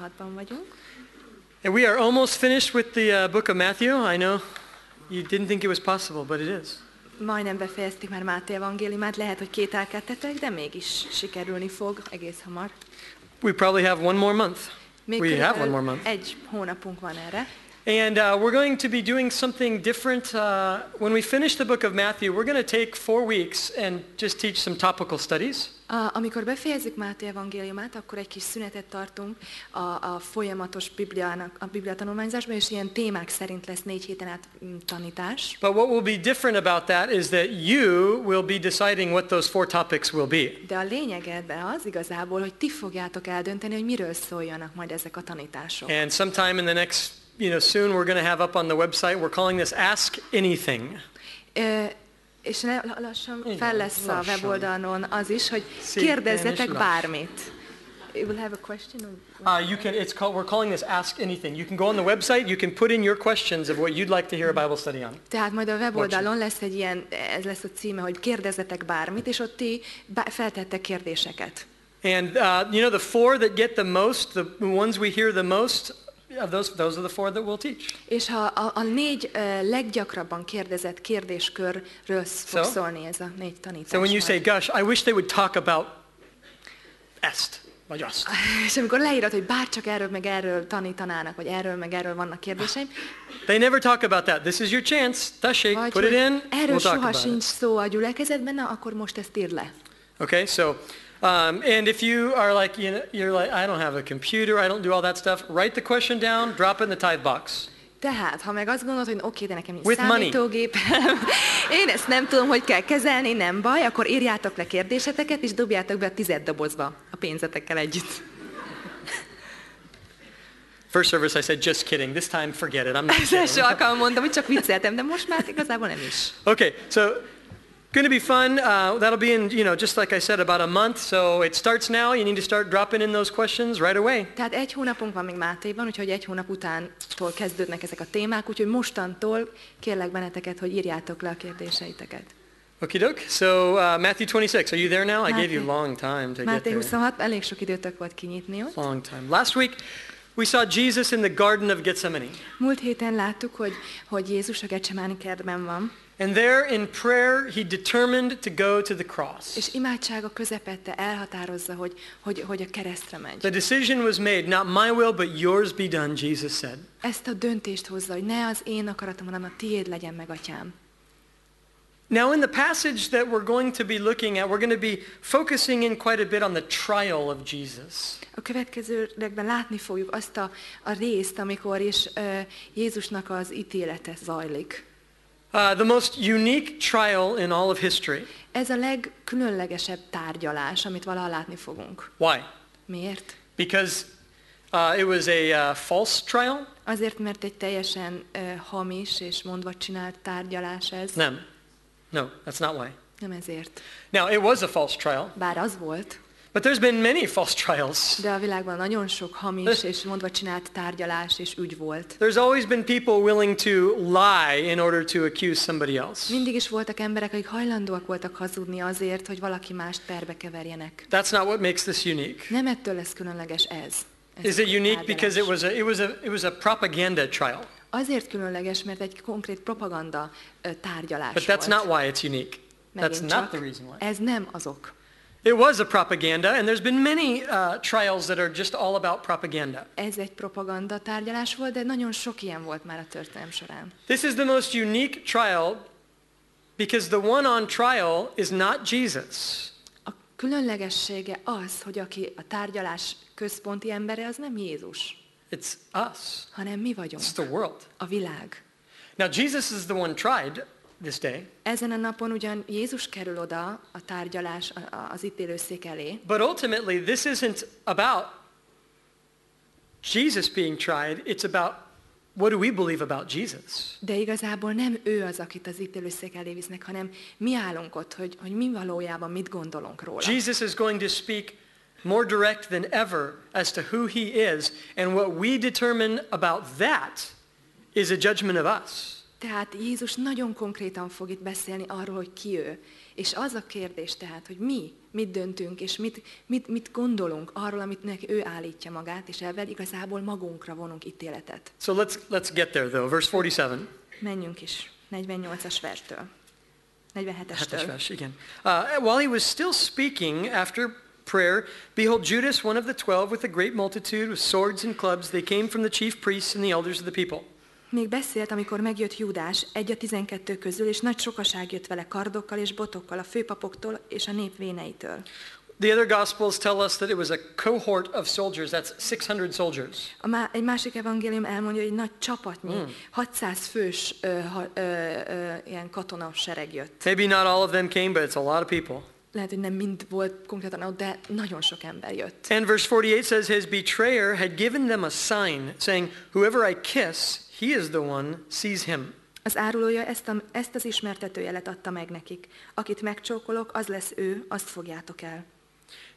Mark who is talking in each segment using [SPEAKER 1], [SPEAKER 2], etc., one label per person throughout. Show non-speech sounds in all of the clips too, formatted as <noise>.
[SPEAKER 1] 26-ban vagyunk.
[SPEAKER 2] And we are almost finished with the uh, book of Matthew. I know you didn't think it was possible, but it is.
[SPEAKER 1] Majdnem befejeztük már Máté evangéliumát, lehet, hogy kételkedtetek, de mégis sikerülni fog egész hamar.
[SPEAKER 2] We probably have one more month.
[SPEAKER 1] Még
[SPEAKER 2] We have one more month.
[SPEAKER 1] egy hónapunk van erre.
[SPEAKER 2] And uh, we're going to be doing something different. Uh, when we finish the book of Matthew, we're going to take four weeks and just teach some topical studies.
[SPEAKER 1] A, amikor befejezzük Máté evangéliumát, akkor egy kis szünetet tartunk a, a folyamatos Bibliának, a Biblia tanulmányzásban, és ilyen témák szerint lesz négy héten át mm, tanítás.
[SPEAKER 2] But what will be different about that is that you will be deciding what those four topics will be.
[SPEAKER 1] De a lényeg ebben az igazából, hogy ti fogjátok eldönteni, hogy miről szóljanak majd ezek a tanítások.
[SPEAKER 2] And sometime in the next, you know, soon we're going to have up on the website, we're calling this Ask Anything.
[SPEAKER 1] Ö, és le- lassan
[SPEAKER 2] Igen,
[SPEAKER 1] fel lesz a
[SPEAKER 2] lassan.
[SPEAKER 1] weboldalon az is, hogy kérdezzetek bármit. You will have a question?
[SPEAKER 2] Uh, you can, it's called, we're calling this Ask Anything. You can go on the website, you can put in your questions of what you'd like to hear a Bible study on.
[SPEAKER 1] Tehát majd a weboldalon lesz egy ilyen, ez lesz a címe, hogy kérdezzetek bármit, és ott ti feltettek kérdéseket.
[SPEAKER 2] And uh, you know, the four that get the most, the ones we hear the most, of those, those are the four that we'll teach.
[SPEAKER 1] És ha a, a négy uh, leggyakrabban kérdezett kérdéskörről fog
[SPEAKER 2] So?
[SPEAKER 1] szólni ez a négy tanítás.
[SPEAKER 2] So when you say, gosh, I wish they would talk about est, vagy azt. <laughs>
[SPEAKER 1] És amikor leírod, hogy bárcsak erről meg erről tanítanának, vagy erről meg erről vannak kérdéseim,
[SPEAKER 2] They never talk about that. This is your chance. Tessék,
[SPEAKER 1] vagy
[SPEAKER 2] put it in,
[SPEAKER 1] erről
[SPEAKER 2] we'll talk
[SPEAKER 1] soha
[SPEAKER 2] about
[SPEAKER 1] sincs
[SPEAKER 2] it.
[SPEAKER 1] szó a gyülekezetben, na akkor most ezt írd le.
[SPEAKER 2] Okay, so, um, and if you are like, you know, you're like, I don't have a computer, I don't do all that stuff, write the question down, drop it in the tithe box.
[SPEAKER 1] Tehát, ha meg azt gondolod, hogy oké, de nekem nincs
[SPEAKER 2] With
[SPEAKER 1] számítógépem, <laughs> én ezt nem tudom, hogy kell kezelni, nem baj, akkor írjátok le kérdéseteket, és dobjátok be a tized dobozba a pénzetekkel együtt. <laughs>
[SPEAKER 2] First service I said, just kidding. This time, forget it. I'm not
[SPEAKER 1] Az első
[SPEAKER 2] kidding.
[SPEAKER 1] alkalommal mondom, hogy csak vicceltem, de most már igazából nem is.
[SPEAKER 2] Okay, so going to be fun. Uh, that'll be in, you know, just like I said, about a month. So it starts now. You need to start dropping in those questions right away.
[SPEAKER 1] Tehát egy hónapunk van még Mátéban, úgyhogy egy hónap utántól kezdődnek ezek a témák, úgyhogy mostantól kérlek benneteket, hogy írjátok le a kérdéseiteket.
[SPEAKER 2] Okie doke. So uh, Matthew 26. Are you there now? I gave you
[SPEAKER 1] Máté-
[SPEAKER 2] long time to get
[SPEAKER 1] Máté
[SPEAKER 2] there.
[SPEAKER 1] 26, elég sok időtök volt kinyitni ott.
[SPEAKER 2] Long time. Last week, we saw Jesus in the Garden of Gethsemane.
[SPEAKER 1] Múlt héten láttuk, hogy, hogy Jézus a Gecsemáni kertben van,
[SPEAKER 2] And there in prayer, he determined to go to the cross.
[SPEAKER 1] és imádsága közepette elhatározza, hogy, hogy, hogy a keresztre megy.
[SPEAKER 2] The decision was made, not my will, but yours be done, Jesus said.
[SPEAKER 1] Ezt a döntést hozza, hogy ne az én akaratom, hanem a tiéd legyen meg, atyám.
[SPEAKER 2] Now, in the passage that we're going to be looking at, we're going to be focusing in quite a bit on the trial of Jesus.
[SPEAKER 1] A következőekben látni fogjuk azt a, a részt, amikor is uh, Jézusnak az ítélete zajlik.
[SPEAKER 2] Uh, the most unique trial in all of history.
[SPEAKER 1] Ez a legkülönlegesebb tárgyalás, amit valaha látni fogunk.
[SPEAKER 2] Why?
[SPEAKER 1] Miért?
[SPEAKER 2] Because uh, it was a uh, false trial?
[SPEAKER 1] Azért, mert egy teljesen uh, hamis és mondva csinált tárgyalás ez.
[SPEAKER 2] No. No, that's not why.
[SPEAKER 1] Nem ezért.
[SPEAKER 2] Now, it was a false trial,
[SPEAKER 1] Bár az volt,
[SPEAKER 2] but there's been many false trials.
[SPEAKER 1] de a világban nagyon sok hamis és mondva csinált tárgyalás és ügy volt.
[SPEAKER 2] There's always been people willing to lie in order to accuse somebody else.
[SPEAKER 1] Mindig is voltak emberek, akik hajlandóak voltak hazudni azért, hogy valaki mást perbe keverjenek.
[SPEAKER 2] That's not what makes this unique.
[SPEAKER 1] Nem ettől lesz különleges ez. ez
[SPEAKER 2] Is it unique because it was a, it was a, it was a propaganda trial?
[SPEAKER 1] Azért különleges, mert egy konkrét propaganda tárgyalás
[SPEAKER 2] But that's
[SPEAKER 1] volt.
[SPEAKER 2] not why it's unique. That's not the reason why.
[SPEAKER 1] Ez nem azok.
[SPEAKER 2] It was a propaganda, and there's been many uh, trials that are just all about propaganda.
[SPEAKER 1] Ez egy propaganda tárgyalás volt, de nagyon sok ilyen volt már a történelem során.
[SPEAKER 2] This is the most unique trial because the one on trial is not Jesus.
[SPEAKER 1] A különlegessége az, hogy aki a tárgyalás központi embere, az nem Jézus,
[SPEAKER 2] It's us.
[SPEAKER 1] hanem mi vagyunk,
[SPEAKER 2] It's the world.
[SPEAKER 1] a világ.
[SPEAKER 2] Now, Jesus is the one tried this day,
[SPEAKER 1] Ezen a napon ugyan Jézus kerül oda a tárgyalás az ítélőszék elé,
[SPEAKER 2] but ultimately, this isn't about Jesus being tried. It's about what do we believe about Jesus?
[SPEAKER 1] de igazából nem ő az, akit az ítélőszék elé visznek, hanem mi állunk ott, hogy, hogy mi valójában mit gondolunk róla.
[SPEAKER 2] Jesus is going to speak more direct than ever as to who he is, and what we determine about that is a judgment of us.
[SPEAKER 1] Tehát Jézus nagyon konkrétan fog itt beszélni arról, hogy ki ő. És az a kérdés tehát, hogy mi, mit döntünk, és mit, mit, mit gondolunk arról, amit neki ő állítja magát, és ebben igazából magunkra vonunk ítéletet.
[SPEAKER 2] So let's, let's get there though. Verse 47.
[SPEAKER 1] Menjünk is 48-as verstől. 47-estől.
[SPEAKER 2] Hetes vers, igen. Uh, while he was still speaking after prayer, behold, Judas, one of the twelve, with a great multitude, with swords and clubs, they came from the chief priests and the elders of the people.
[SPEAKER 1] Még beszélt, amikor megjött Júdás, egy a tizenkettő közül, és nagy sokaság jött vele kardokkal és botokkal a főpapoktól és a nép véneitől.
[SPEAKER 2] The other gospels tell us that it was a cohort of soldiers. That's 600 soldiers.
[SPEAKER 1] A má, egy másik evangélium elmondja, hogy egy nagy csapatnyi,
[SPEAKER 2] Hmm.
[SPEAKER 1] 600 fős ö, ö, ö, ilyen katona sereg jött.
[SPEAKER 2] Maybe not all of them came, but it's a lot of people.
[SPEAKER 1] Lehet, hogy nem mind volt konkrétan ott, de nagyon sok ember jött.
[SPEAKER 2] And verse 48 says, His betrayer had given them a sign, saying, Whoever I kiss, he is the one, seize him.
[SPEAKER 1] Az árulója ezt, a, ezt az ismertetőjelet adta meg nekik. Akit megcsókolok, az lesz ő, azt fogjátok el.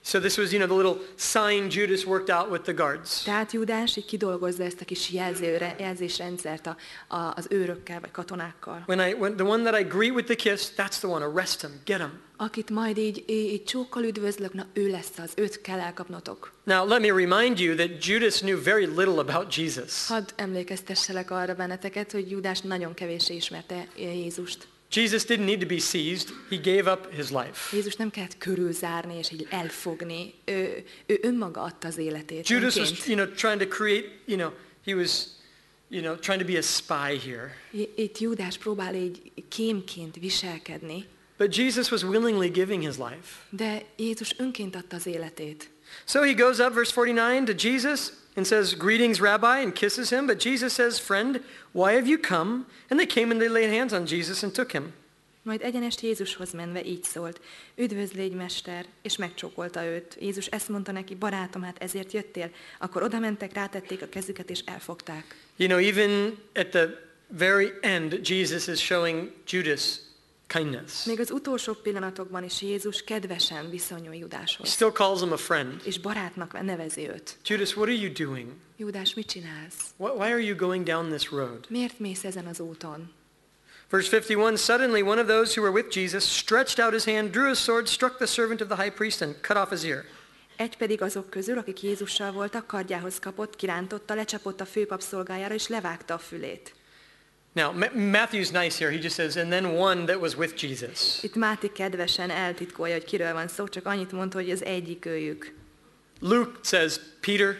[SPEAKER 2] So this was, you know, the little sign Judas worked out with the guards.
[SPEAKER 1] Tehát Júdás így kidolgozza ezt a kis jelzőre, jelzésrendszert a, a, az őrökkel vagy katonákkal.
[SPEAKER 2] When I, when, the one that I greet with the kiss, that's the one. Arrest him, get him.
[SPEAKER 1] Akit majd így, így, csókkal üdvözlök, na ő lesz az, őt kell elkapnotok.
[SPEAKER 2] Now, let me remind you that Judas knew very little about Jesus.
[SPEAKER 1] Hadd emlékeztesselek arra benneteket, hogy Júdás nagyon kevéssé ismerte Jézust.
[SPEAKER 2] Jesus didn't need to be seized. He gave up his life.
[SPEAKER 1] Jézus nem kellett körülzárni és így elfogni. Ő, ő önmaga adta az életét.
[SPEAKER 2] Judas
[SPEAKER 1] önként.
[SPEAKER 2] was, you know, trying to create, you know, he was, you know, trying to be a spy here.
[SPEAKER 1] Itt Júdás próbál így kémként viselkedni,
[SPEAKER 2] But Jesus was willingly giving his life.
[SPEAKER 1] de Jézus önként adta az életét.
[SPEAKER 2] So he goes up, verse 49, to Jesus and says, Greetings, Rabbi, and kisses him. But Jesus says, Friend, why have you come? And they came and they laid hands on Jesus and took him.
[SPEAKER 1] Majd egyenest Jézushoz menve így szólt, mester, és megcsókolta őt. Jézus ezt mondta neki, barátom, hát ezért jöttél. Akkor oda mentek, rátették a kezüket, és elfogták.
[SPEAKER 2] You know, even at the very end, Jesus is showing Judas kindness.
[SPEAKER 1] Még az utolsó pillanatokban is Jézus kedvesen viszonyul
[SPEAKER 2] He still calls him a friend.
[SPEAKER 1] és barátnak nevezi őt.
[SPEAKER 2] Judas, what are you doing?
[SPEAKER 1] Judás, mit csinálsz?
[SPEAKER 2] Wh- Why are you going down this road?
[SPEAKER 1] Miért mész ezen az úton?
[SPEAKER 2] Verse 51 Suddenly, one of those who were with Jesus stretched out his hand, drew a sword, struck the servant of the high priest, and cut off his ear.
[SPEAKER 1] Egy pedig azok közül, akik Jézussal voltak, kardjához kapott, kirántotta, lecsapott a főpap szolgájára, és levágta a fülét.
[SPEAKER 2] Now, Ma- Matthew's nice here. He just says, and then one that was with Jesus.
[SPEAKER 1] Itt Máti kedvesen eltitkolja, hogy kiről van szó, csak annyit mondta, hogy az egyik őjük.
[SPEAKER 2] Luke says, Peter.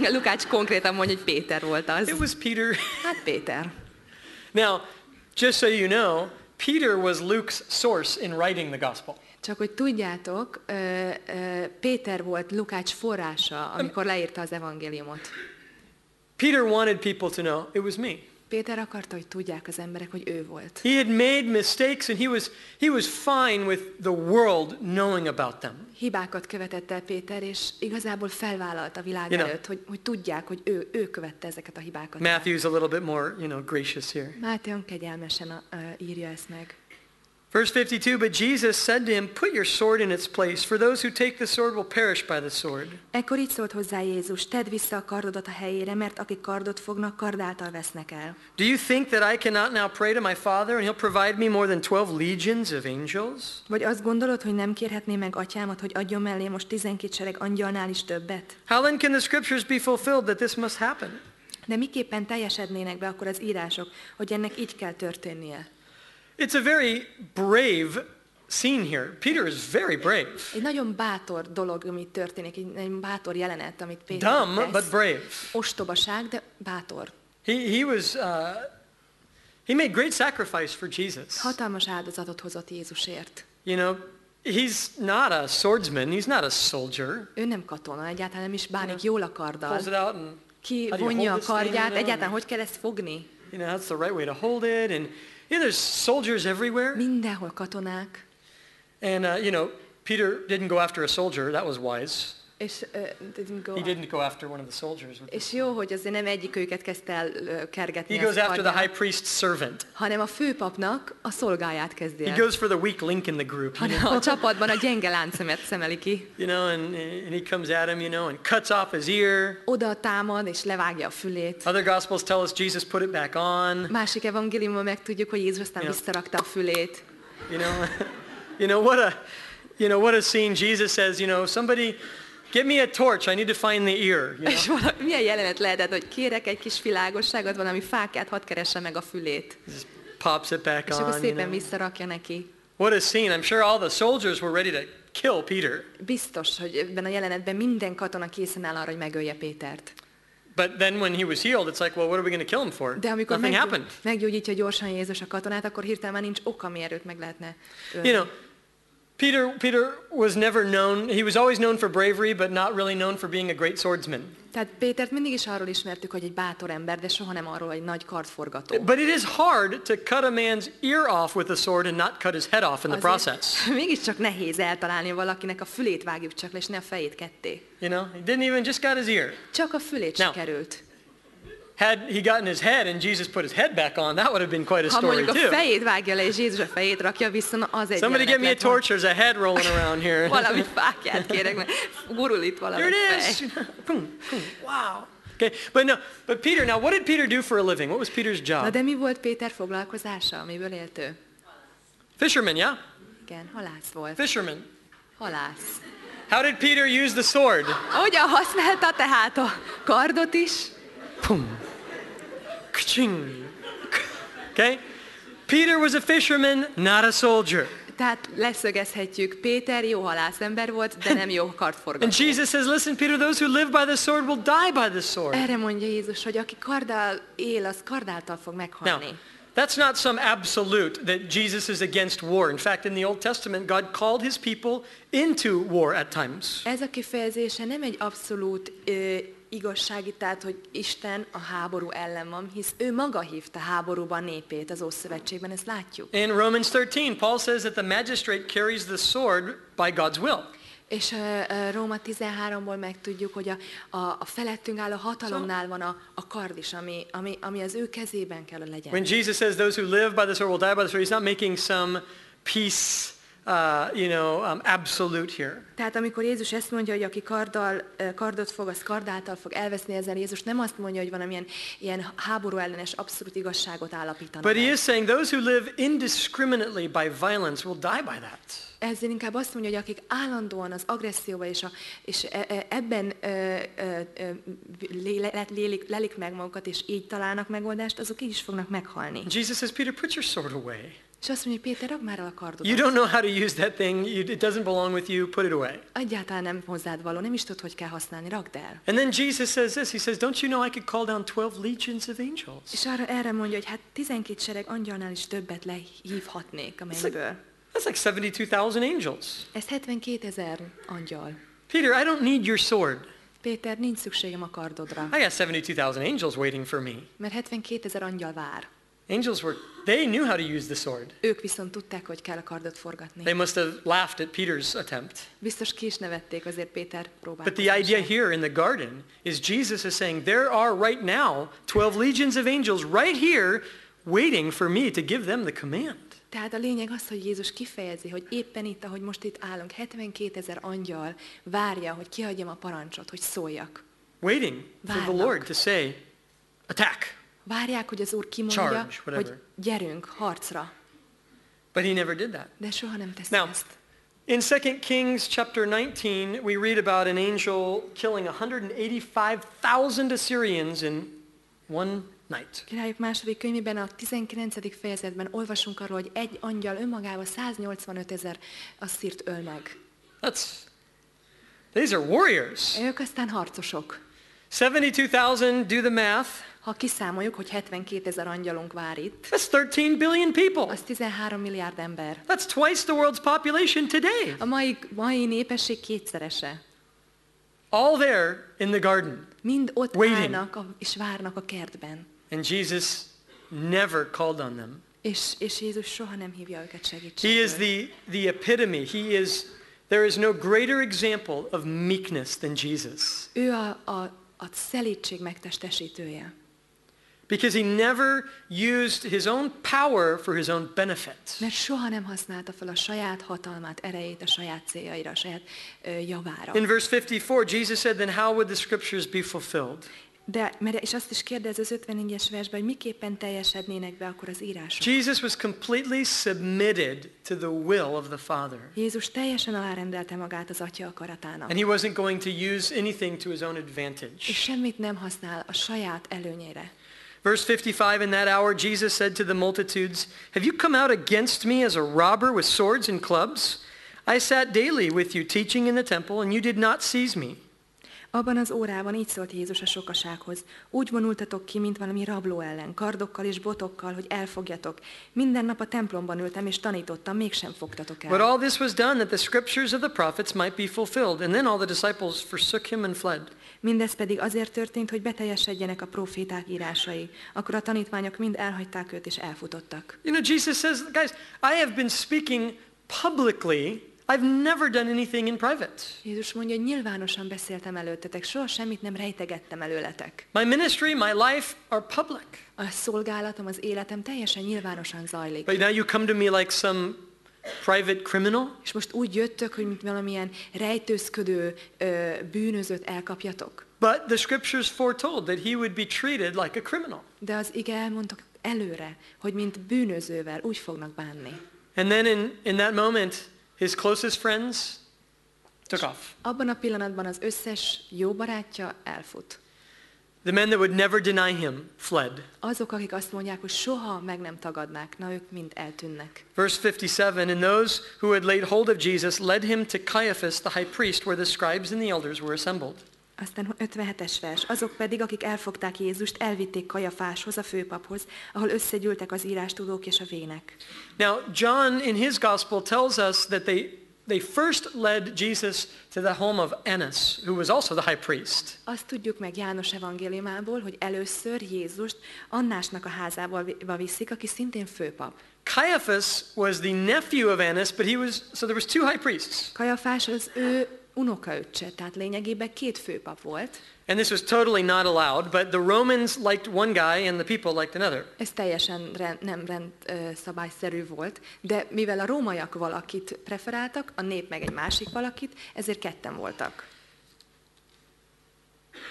[SPEAKER 2] <laughs>
[SPEAKER 1] Lukács konkrétan mondja, hogy Péter volt az.
[SPEAKER 2] It was Peter.
[SPEAKER 1] Hát Péter. <laughs>
[SPEAKER 2] now, just so you know, Peter was Luke's source in writing the gospel.
[SPEAKER 1] Csak hogy tudjátok, ö, ö, Péter volt Lukács forrása, amikor leírta az evangéliumot.
[SPEAKER 2] Peter wanted people to know it was me.
[SPEAKER 1] Péter akarta, hogy tudják az emberek, hogy ő volt.
[SPEAKER 2] He had made mistakes and he was, he was fine with the world knowing about them.
[SPEAKER 1] Hibákat követett el Péter, és igazából felvállalta a világ
[SPEAKER 2] You know.
[SPEAKER 1] előtt, hogy, hogy tudják, hogy ő, ő követte ezeket a hibákat.
[SPEAKER 2] Matthew's a little bit more, you know, gracious here.
[SPEAKER 1] Máté kegyelmesen ö, írja ezt meg.
[SPEAKER 2] Verse 52, but Jesus said to him, put your sword in its place, for those who take the sword will perish by the sword.
[SPEAKER 1] Ekkor így szólt hozzá Jézus, tedd vissza a kardodat a helyére, mert akik kardot fognak, kard által vesznek el.
[SPEAKER 2] Do you think that I cannot now pray to my Father and he'll provide me more than 12 legions of angels?
[SPEAKER 1] Vagy azt gondolod, hogy nem kérhetné meg atyámat, hogy adjon mellé most 12 sereg angyalnál is többet?
[SPEAKER 2] How then can the scriptures be fulfilled that this must happen?
[SPEAKER 1] De miképpen teljesednének be akkor az írások, hogy ennek így kell történnie?
[SPEAKER 2] It's a very brave scene here. Peter is very brave.
[SPEAKER 1] Egy nagyon bátor dolog, ami történik, egy, egy bátor jelenet, amit Péter
[SPEAKER 2] Dumb,
[SPEAKER 1] tesz.
[SPEAKER 2] but brave.
[SPEAKER 1] Ostobaság, de bátor.
[SPEAKER 2] He, he was, uh, he made great sacrifice for Jesus.
[SPEAKER 1] Hatalmas áldozatot hozott Jézusért.
[SPEAKER 2] You know, he's not a swordsman. He's not a soldier.
[SPEAKER 1] Ő nem katona, egyáltalán nem is bánik jól a karddal.
[SPEAKER 2] Pulls it out and,
[SPEAKER 1] Ki
[SPEAKER 2] How do you
[SPEAKER 1] vonja a
[SPEAKER 2] hold this thing,
[SPEAKER 1] kardját, egyáltalán hogy kell ezt fogni?
[SPEAKER 2] you know, that's the right way to hold it. And, know, there's soldiers everywhere.
[SPEAKER 1] Mindenhol katonák.
[SPEAKER 2] And, uh, you know, Peter didn't go after a soldier. That was wise.
[SPEAKER 1] És, uh, didn't go
[SPEAKER 2] He didn't go after one of the soldiers. with
[SPEAKER 1] és jó, hogy azért nem egyik őket kezdte el ö, kergetni
[SPEAKER 2] He goes after the high priest's servant.
[SPEAKER 1] hanem a főpapnak a szolgáját kezdi
[SPEAKER 2] He goes for the weak link in the group. You know,
[SPEAKER 1] a <laughs> csapatban a gyenge láncemet szemeli ki.
[SPEAKER 2] you know and, and he comes at him, you know, and cuts off his ear.
[SPEAKER 1] Oda támad és levágja a fülét.
[SPEAKER 2] Other gospels tell us Jesus put it back on.
[SPEAKER 1] Másik evangéliumban megtudjuk, hogy Jézus aztán visszarakta a fülét.
[SPEAKER 2] You know, <laughs> you know what a, you know what a scene. Jesus says, you know, somebody, get me a torch. I need to find the ear. You know?
[SPEAKER 1] És vala, milyen jelenet lehetett, hogy kérek egy kis világosságot, valami fákját, hadd keresse meg a fülét.
[SPEAKER 2] Just pops it back
[SPEAKER 1] És akkor
[SPEAKER 2] on. You
[SPEAKER 1] szépen
[SPEAKER 2] know?
[SPEAKER 1] visszarakja neki.
[SPEAKER 2] What a scene. I'm sure all the soldiers were ready to kill Peter.
[SPEAKER 1] Biztos, hogy ebben a jelenetben minden katona készen áll arra, hogy megölje Pétert.
[SPEAKER 2] But then when he was healed, it's like, well, what are we going to kill him for?
[SPEAKER 1] De amikor
[SPEAKER 2] Nothing
[SPEAKER 1] meggyó-
[SPEAKER 2] happened.
[SPEAKER 1] meggyógyítja gyorsan Jézus a katonát, akkor hirtelen már nincs oka, miért őt meg lehetne ölni.
[SPEAKER 2] You know, Peter, Peter was never known, he was always known for bravery, but not really known for being a great swordsman.
[SPEAKER 1] Tehát Pétert mindig is arról ismertük, hogy egy bátor ember, de soha nem arról, hogy egy nagy kardforgató.
[SPEAKER 2] But it is hard to cut a man's ear off with a sword and not cut his head off in the process. <laughs>
[SPEAKER 1] mégiscsak nehéz eltalálni valakinek a fülét vágjuk csak le, és ne a fejét ketté.
[SPEAKER 2] You know, he didn't even just got his ear.
[SPEAKER 1] Csak a fülét
[SPEAKER 2] Now,
[SPEAKER 1] sikerült.
[SPEAKER 2] Had he gotten his head and Jesus put his head back on, that would have been quite a
[SPEAKER 1] Ha
[SPEAKER 2] story
[SPEAKER 1] mondjuk a
[SPEAKER 2] too.
[SPEAKER 1] fejét vágja le, és Jézus a fejét rakja vissza, na az egy
[SPEAKER 2] Somebody
[SPEAKER 1] jelenet
[SPEAKER 2] me a torch, there's a head rolling around here. <laughs>
[SPEAKER 1] Valami fákját kérek, mert gurul itt valami
[SPEAKER 2] There it is. <laughs> boom, boom. Wow. Okay, but no, but Peter, now what did Peter do for a living? What was Peter's
[SPEAKER 1] Na
[SPEAKER 2] job?
[SPEAKER 1] de mi volt Péter foglalkozása, amiből élt ő?
[SPEAKER 2] Fisherman, yeah?
[SPEAKER 1] Igen, halász volt.
[SPEAKER 2] Fisherman.
[SPEAKER 1] Halász.
[SPEAKER 2] How did Peter use the sword?
[SPEAKER 1] Hogyan használta tehát a kardot is?
[SPEAKER 2] Ka-ching. Okay? Peter was a fisherman, not a soldier.
[SPEAKER 1] Tehát leszögezhetjük, Péter jó halászember volt, de nem jó kardforgató.
[SPEAKER 2] And Jesus says, listen, Peter, those who live by the sword will die by the sword.
[SPEAKER 1] Erre mondja Jézus, hogy aki kardál él, az kardáltal fog
[SPEAKER 2] Now, that's not some absolute that Jesus is against war. In fact, in the Old Testament, God called his people into war at times.
[SPEAKER 1] Ez a kifejezése nem egy abszolút igazsági, tehát hogy Isten a háború ellen van, hisz ő maga hívta háborúban népét az Ószövetségben, ezt látjuk.
[SPEAKER 2] In Romans 13, Paul says that the magistrate carries the sword by God's will.
[SPEAKER 1] És ö, Róma 13-ból megtudjuk, hogy a, a, a felettünk álló hatalomnál van a, a kard is, ami, ami, ami az ő kezében kell, legyen.
[SPEAKER 2] When Jesus says those who live by the sword will die by the sword, he's not making some peace, uh, you know, um, absolute here.
[SPEAKER 1] Tehát amikor Jézus ezt mondja, hogy aki karddal, ö, kardot fog, az kardáltal fog elveszni ezzel, Jézus nem azt mondja, hogy valamilyen ilyen háború ellenes abszolút igazságot állapítanak.
[SPEAKER 2] But he is saying those who live indiscriminately by violence will die by that.
[SPEAKER 1] Ezzel inkább azt mondja, hogy akik állandóan az agresszióba és, a, és e- e- ebben ö, ö, ö, lé- le- lélik, lelik meg magukat, és így találnak megoldást, azok így is fognak meghalni.
[SPEAKER 2] Jesus says, Peter, put your sword away.
[SPEAKER 1] És azt mondja, Péter, rak már el a kardodat.
[SPEAKER 2] You don't know how to use that thing. You, it doesn't belong with you. Put it away.
[SPEAKER 1] Egyáltalán nem hozzád való, nem is tudod, hogy kell használni, rakd el.
[SPEAKER 2] And then Jesus says this. He says, don't you know I could call down 12 legions of angels?
[SPEAKER 1] És arra, erre mondja, hogy hát 12 sereg angyalnál is többet lehívhatnék a mennyből.
[SPEAKER 2] That's like 72,000 angels.
[SPEAKER 1] Ez 72 ezer angyal.
[SPEAKER 2] Peter, I don't need your sword.
[SPEAKER 1] Péter, nincs szükségem a kardodra,
[SPEAKER 2] I got 72,000 angels waiting for me.
[SPEAKER 1] mert 72 ezer angyal vár.
[SPEAKER 2] Angels were, they knew how to use the sword.
[SPEAKER 1] Ők viszont tudták, hogy kell a kardot forgatni.
[SPEAKER 2] They must have laughed at Peter's attempt.
[SPEAKER 1] Biztos ki is nevették azért Péter
[SPEAKER 2] But the idea here in the garden is Jesus is saying, there are right now 12 legions of angels right here waiting for me to give them the command.
[SPEAKER 1] Tehát a lényeg az, hogy Jézus kifejezi, hogy éppen itt, ahogy most itt állunk, 72 ezer angyal várja, hogy kiadjam a parancsot, hogy szóljak.
[SPEAKER 2] Waiting for the Lord to say, attack.
[SPEAKER 1] Várják, hogy az Úr kimondja,
[SPEAKER 2] Charge, whatever.
[SPEAKER 1] hogy gyerünk harcra.
[SPEAKER 2] But he never did that.
[SPEAKER 1] De soha nem teszi
[SPEAKER 2] Now,
[SPEAKER 1] ezt.
[SPEAKER 2] In 2 Kings chapter 19, we read about an angel killing 185,000 Assyrians in one night.
[SPEAKER 1] Királyok második könyvében a 19. fejezetben olvasunk arról, hogy egy angyal önmagával 185 ezer asszírt öl meg.
[SPEAKER 2] That's, these are warriors.
[SPEAKER 1] Ők aztán harcosok.
[SPEAKER 2] 72,000, do the math.
[SPEAKER 1] Ha kiszámoljuk, hogy 72 ezer angyalunk vár itt,
[SPEAKER 2] That's 13 billion people.
[SPEAKER 1] az 13 milliárd ember.
[SPEAKER 2] That's twice the world's population today.
[SPEAKER 1] A mai, mai népesség kétszerese.
[SPEAKER 2] All there in the garden.
[SPEAKER 1] Mind ott
[SPEAKER 2] Waiting.
[SPEAKER 1] állnak a, és várnak a kertben.
[SPEAKER 2] And Jesus never called on them.
[SPEAKER 1] És, és Jézus soha nem hívja őket
[SPEAKER 2] He
[SPEAKER 1] segítségül.
[SPEAKER 2] is the, the epitome. He is There is no greater example of meekness than Jesus.
[SPEAKER 1] Ő a, a, a szelítség megtestesítője.
[SPEAKER 2] Because he never used his own power for his own benefit.
[SPEAKER 1] Mert soha nem használta fel a saját hatalmát, erejét a saját céljaira, a saját ö, javára.
[SPEAKER 2] In verse 54, Jesus said, Then how would the scriptures be fulfilled?
[SPEAKER 1] De, mert, és azt is kérdez az 54-es versben, hogy miképpen teljesednének be akkor az írások.
[SPEAKER 2] Jesus was completely submitted to the will of the Father.
[SPEAKER 1] Jézus teljesen alárendelte magát az Atya akaratának.
[SPEAKER 2] And he wasn't going to use anything to his own
[SPEAKER 1] És
[SPEAKER 2] advantage.
[SPEAKER 1] semmit nem használ a saját előnyére.
[SPEAKER 2] Verse 55 In that hour, Jesus said to the multitudes, Have you come out against me as a robber with swords and clubs? I sat daily with you teaching in the temple, and you did not seize me.
[SPEAKER 1] Abban az órában így szólt Jézus a sokasághoz. Úgy vonultatok ki, mint valami rabló ellen, kardokkal és botokkal, hogy elfogjatok. Minden nap a templomban ültem és tanítottam, mégsem fogtatok el.
[SPEAKER 2] But all this was done that the scriptures of the prophets might be fulfilled. And then all the disciples forsook him and fled.
[SPEAKER 1] Mindez pedig azért történt, hogy beteljesedjenek a proféták írásai. Akkor a tanítványok mind elhagyták őt és elfutottak.
[SPEAKER 2] You know, Jesus says, Guys, I have been speaking publicly. I've never done anything in private.
[SPEAKER 1] Jézus mondja, hogy nyilvánosan beszéltem előttetek, soha semmit nem rejtegettem előletek.
[SPEAKER 2] My ministry, my life are public.
[SPEAKER 1] A szolgálatom, az életem teljesen nyilvánosan zajlik.
[SPEAKER 2] But now you come to me like some private criminal?
[SPEAKER 1] És most úgy jöttök, hogy mint valamilyen rejtőzködő ö, bűnözőt elkapjatok.
[SPEAKER 2] But the scriptures foretold that he would be treated like a criminal.
[SPEAKER 1] De az ige elmondtak előre, hogy mint bűnözővel úgy fognak bánni.
[SPEAKER 2] And then in, in that moment, his closest friends took off.
[SPEAKER 1] Abban a pillanatban az összes jó barátja elfut.
[SPEAKER 2] The men that would never deny him fled.
[SPEAKER 1] Azok, akik azt mondják, hogy soha meg nem tagadnák, na ők mind eltűnnek.
[SPEAKER 2] Verse 57 And those who had laid hold of Jesus led him to Caiaphas, the high priest, where the scribes and the elders were assembled.
[SPEAKER 1] Aztán 57-es vers. Azok pedig, akik elfogták Jézust, elvitték Kajafáshoz, a főpaphoz, ahol összegyűltek az írástudók és a vének.
[SPEAKER 2] Now, John in his gospel tells us that they, they first led Jesus to the home of Annas, who was also the high priest.
[SPEAKER 1] Azt tudjuk meg János evangéliumából, hogy először Jézust Annásnak a házába vi- viszik, aki szintén főpap.
[SPEAKER 2] Caiaphas was the nephew of Annas, but he was, so there was two high priests.
[SPEAKER 1] Kajafás az ő unokaöccse, tehát lényegében két főpap volt.
[SPEAKER 2] And this was totally not allowed, but the Romans liked one guy and the people liked another.
[SPEAKER 1] Ez teljesen rend, nem rend ö, szabályszerű volt, de mivel a rómaiak valakit preferáltak, a nép meg egy másik valakit, ezért ketten voltak.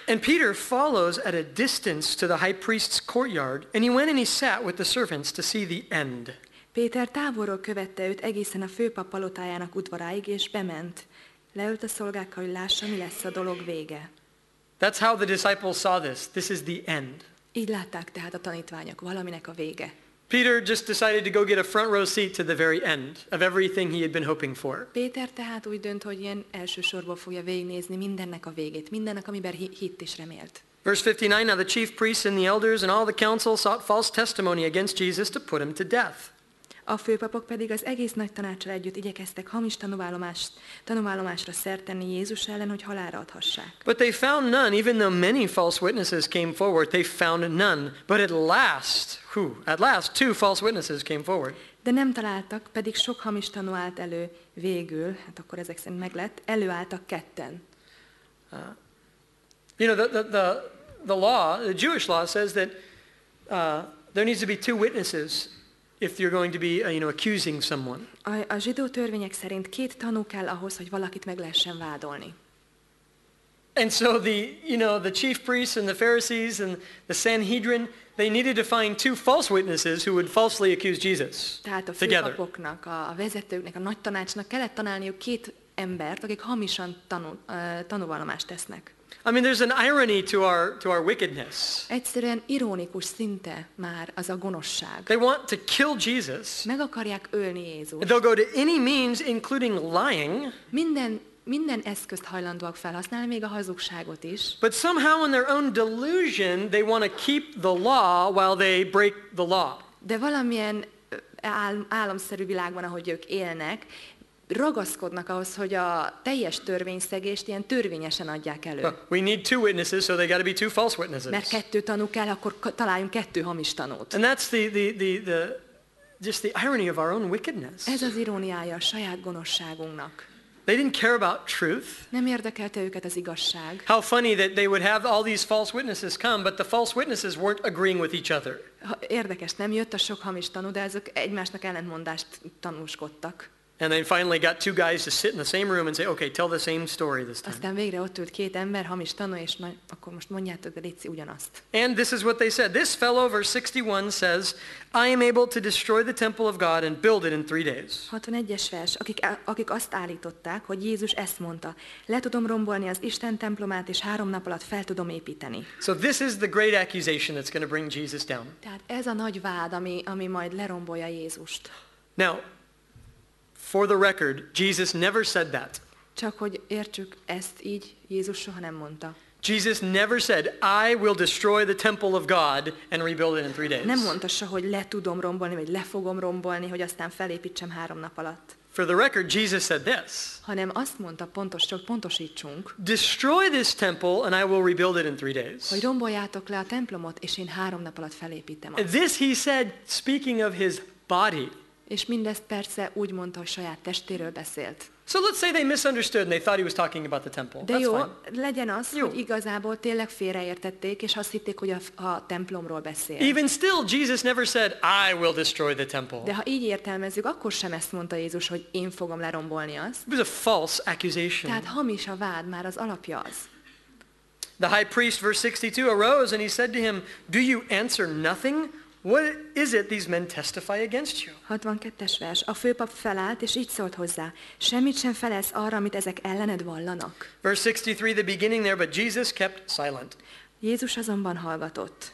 [SPEAKER 2] And Peter follows at a distance to the high priest's courtyard, and he went and he sat with the servants to see the end.
[SPEAKER 1] Péter távolról követte őt egészen a főpap palotájának udvaráig, és bement. Leült a szolgákkal, hogy lássa, mi lesz a dolog vége.
[SPEAKER 2] That's how the disciples saw this. This is the end.
[SPEAKER 1] Így látták tehát a tanítványok valaminek a vége.
[SPEAKER 2] Peter just decided to go get a front row seat to the very end of everything he had been hoping for.
[SPEAKER 1] Péter tehát úgy dönt, hogy ilyen elsősorban fogja végignézni mindennek a végét, mindennek, amiben hi- hitt és remélt.
[SPEAKER 2] Verse 59 Now the chief priests and the elders and all the council sought false testimony against Jesus to put him to death.
[SPEAKER 1] A főpapok pedig az egész nagy tanácsal együtt igyekeztek hamis tanúvallomást, tanúvallomásra szert tenni Jézus ellen, hogy halálra adhassák.
[SPEAKER 2] But they found none, even though many false witnesses came forward. They found none. But at last, who? At last, two false witnesses came forward.
[SPEAKER 1] De nem találtak, pedig sok hamis tanú állt elő végül, hát akkor ezek szerint meglett, előálltak ketten.
[SPEAKER 2] You know, the, the, the, the law, the Jewish law says that uh, there needs to be two witnesses if you're going to be, uh, you know, accusing someone.
[SPEAKER 1] A, a zsidó törvények szerint két tanú kell ahhoz, hogy valakit meg lehessen vádolni.
[SPEAKER 2] And so the, you know, the chief priests and the Pharisees and the Sanhedrin, they needed to find two false witnesses who would falsely accuse Jesus
[SPEAKER 1] Tehát a
[SPEAKER 2] together.
[SPEAKER 1] főpapoknak, a, a vezetőknek, a nagy tanácsnak kellett találniuk két embert, akik hamisan tanú, uh, tanúvallomást tesznek.
[SPEAKER 2] I mean, there's an irony to our, to our wickedness.
[SPEAKER 1] Egyszerűen ironikus szinte már az a gonoszság.
[SPEAKER 2] They want to kill Jesus.
[SPEAKER 1] Meg akarják ölni Jézust.
[SPEAKER 2] they'll go to any means, including lying,
[SPEAKER 1] Minden, minden eszközt hajlandóak felhasználni, még a hazugságot is.
[SPEAKER 2] but somehow in their own delusion, they want to keep the law while they break the law.
[SPEAKER 1] De valamilyen álomszerű világban, ahogy ők élnek, ragaszkodnak ahhoz, hogy a teljes törvényszegést ilyen törvényesen adják elő.
[SPEAKER 2] We need two witnesses, so they got to be two false witnesses.
[SPEAKER 1] Mert kettő tanú kell, akkor találjunk kettő hamis tanút.
[SPEAKER 2] And that's the, the, the, the, just the irony of our own wickedness.
[SPEAKER 1] Ez az iróniája a saját gonoszságunknak.
[SPEAKER 2] They didn't care about truth.
[SPEAKER 1] Nem érdekelte őket az igazság.
[SPEAKER 2] How funny that they would have all these false witnesses come, but the false witnesses weren't agreeing with each other.
[SPEAKER 1] Érdekes, nem jött a sok hamis tanú, de ezek egymásnak ellentmondást tanúskodtak.
[SPEAKER 2] And they finally got two guys to sit in the same room and say, okay, tell the same story this time.
[SPEAKER 1] Aztán végre ott ült két ember, hamis tanú, és na, akkor most mondjátok, de létszi ugyanazt.
[SPEAKER 2] And this is what they said. This fellow, verse 61 says, I am able to destroy the temple of God and build it in three days.
[SPEAKER 1] 61-es vers, akik, akik azt állították, hogy Jézus ezt mondta, le tudom rombolni az Isten templomát, és három nap alatt fel tudom építeni.
[SPEAKER 2] So this is the great accusation that's going to bring Jesus down.
[SPEAKER 1] Tehát ez a nagy vád, ami, ami majd lerombolja Jézust.
[SPEAKER 2] Now, for the record, Jesus never said that.
[SPEAKER 1] Csak hogy értsük, ezt így Jézus soha nem mondta.
[SPEAKER 2] Jesus never said, I will destroy the temple of God and rebuild it in three days.
[SPEAKER 1] Nem mondta soha, hogy le tudom rombolni, vagy le fogom rombolni, hogy aztán felépítsem három nap alatt.
[SPEAKER 2] For the record, Jesus said this,
[SPEAKER 1] Hanem azt mondta, pontos, csak pontosítsunk,
[SPEAKER 2] destroy this temple and I will rebuild it in three days.
[SPEAKER 1] hogy romboljátok le a templomot, és én három nap alatt felépítem azt.
[SPEAKER 2] This he said speaking of his body.
[SPEAKER 1] És mindezt persze úgy mondta, hogy saját testéről beszélt.
[SPEAKER 2] So let's say they misunderstood and they thought he was talking about the temple.
[SPEAKER 1] De
[SPEAKER 2] That's
[SPEAKER 1] jó,
[SPEAKER 2] fine.
[SPEAKER 1] legyen az,
[SPEAKER 2] Jó.
[SPEAKER 1] hogy igazából tényleg félreértették, és azt hitték, hogy a, a templomról beszél.
[SPEAKER 2] Even still, Jesus never said, I will destroy the temple.
[SPEAKER 1] De ha így értelmezzük, akkor sem ezt mondta Jézus, hogy én fogom lerombolni azt.
[SPEAKER 2] It was a false accusation.
[SPEAKER 1] Tehát hamis a vád, már az alapja az.
[SPEAKER 2] The high priest, verse 62, arose and he said to him, Do you answer nothing? What is it these men testify against you?
[SPEAKER 1] 62-es vers. A főpap felállt, és így szólt hozzá. Semmit sem felelsz arra, amit ezek ellened vallanak.
[SPEAKER 2] Verse 63, the beginning there, but Jesus kept silent.
[SPEAKER 1] Jézus azonban hallgatott.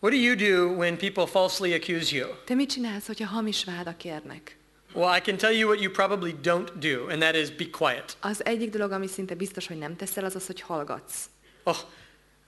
[SPEAKER 2] What do you do when people falsely accuse you?
[SPEAKER 1] Te mit csinálsz, hogyha hamis vádak érnek?
[SPEAKER 2] Well, I can tell you what you probably don't do, and that is be quiet.
[SPEAKER 1] Az egyik dolog, ami szinte biztos, hogy nem teszel, az az, hogy hallgatsz.
[SPEAKER 2] Oh,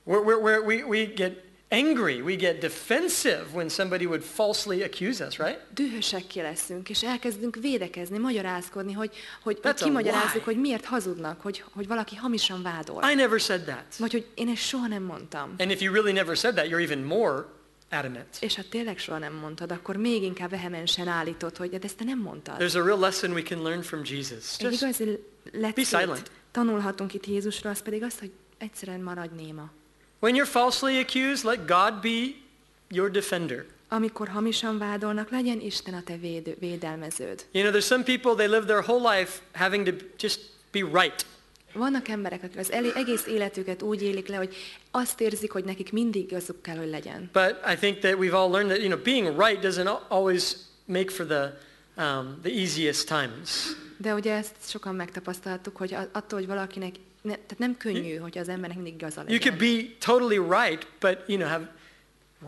[SPEAKER 2] we're, we're, we're, we, we get angry, we get defensive when somebody would falsely accuse us, right?
[SPEAKER 1] Dühösek ki leszünk, és elkezdünk védekezni, magyarázkodni, hogy, hogy,
[SPEAKER 2] That's
[SPEAKER 1] kimagyarázzuk, hogy miért hazudnak, hogy, hogy valaki hamisan vádol.
[SPEAKER 2] I never said that.
[SPEAKER 1] Vagy hogy én ezt soha nem mondtam.
[SPEAKER 2] And if you really never said that, you're even more adamant.
[SPEAKER 1] És ha tényleg soha nem mondtad, akkor még inkább vehemensen állítod, hogy de ezt te nem mondtad.
[SPEAKER 2] There's a real lesson we can learn from Jesus.
[SPEAKER 1] Egy
[SPEAKER 2] Just
[SPEAKER 1] igazi
[SPEAKER 2] be silent.
[SPEAKER 1] tanulhatunk itt Jézusról, az pedig az, hogy egyszerűen maradj néma.
[SPEAKER 2] When you're falsely accused, let God be your defender.
[SPEAKER 1] Amikor hamisan vádolnak, legyen Isten a te véd, védelmeződ.
[SPEAKER 2] You know, there's some people, they live their whole life having to just be right.
[SPEAKER 1] Vannak emberek, akik az egész életüket úgy élik le, hogy azt érzik, hogy nekik mindig igazuk kell, hogy legyen.
[SPEAKER 2] But I think that we've all learned that, you know, being right doesn't al- always make for the, um, the easiest times.
[SPEAKER 1] De ugye ezt sokan megtapasztaltuk, hogy attól, hogy valakinek, ne, tehát nem könnyű, hogy az embernek mindig igaza
[SPEAKER 2] You could
[SPEAKER 1] legyen.
[SPEAKER 2] be totally right, but, you know, have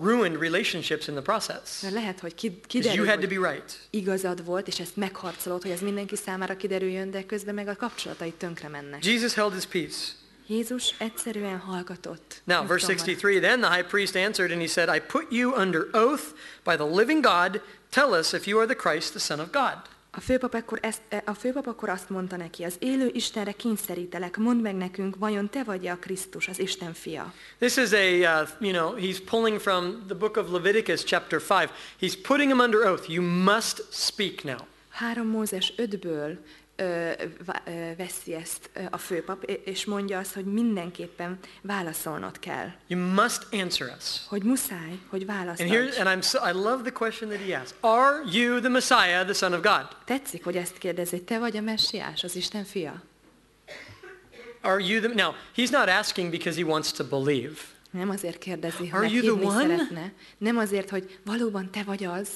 [SPEAKER 2] ruined relationships in the process.
[SPEAKER 1] Mert lehet, hogy ki-
[SPEAKER 2] Because
[SPEAKER 1] kiderül,
[SPEAKER 2] you had to
[SPEAKER 1] hogy
[SPEAKER 2] be right.
[SPEAKER 1] igazad volt, és ezt megharcolod, hogy ez mindenki számára kiderüljön, de közben meg a kapcsolatai tönkre mennek.
[SPEAKER 2] Jesus held his peace.
[SPEAKER 1] Jézus egyszerűen hallgatott.
[SPEAKER 2] Now, verse
[SPEAKER 1] Nyugodtan
[SPEAKER 2] 63, then the high priest answered and he said, I put you under oath by the living God. Tell us if you are the Christ, the Son of God.
[SPEAKER 1] A főpap, akkor ezt, e, a főpap akkor azt mondta neki, az élő Istenre kényszerítelek, mondd meg nekünk, vajon te vagy a Krisztus, az Isten fia.
[SPEAKER 2] This is a, uh, you know, he's pulling from the book of Leviticus, chapter 5. He's putting him under oath. You must speak now.
[SPEAKER 1] 3 Mózes 5-ből ö, vá- ö, veszi ezt a főpap, és- mondja azt, hogy mindenképpen válaszolnod kell.
[SPEAKER 2] You must answer us.
[SPEAKER 1] Hogy muszáj, hogy választ
[SPEAKER 2] And here, and I'm so, I love the question that he asks. Are you the Messiah, the Son of God?
[SPEAKER 1] Tetszik, hogy ezt kérdezi, te vagy a messiás, az Isten fia?
[SPEAKER 2] Are you the, now, he's not asking because he wants to believe.
[SPEAKER 1] Nem azért kérdezi, hogy hinni szeretne. Nem azért, hogy valóban te vagy az,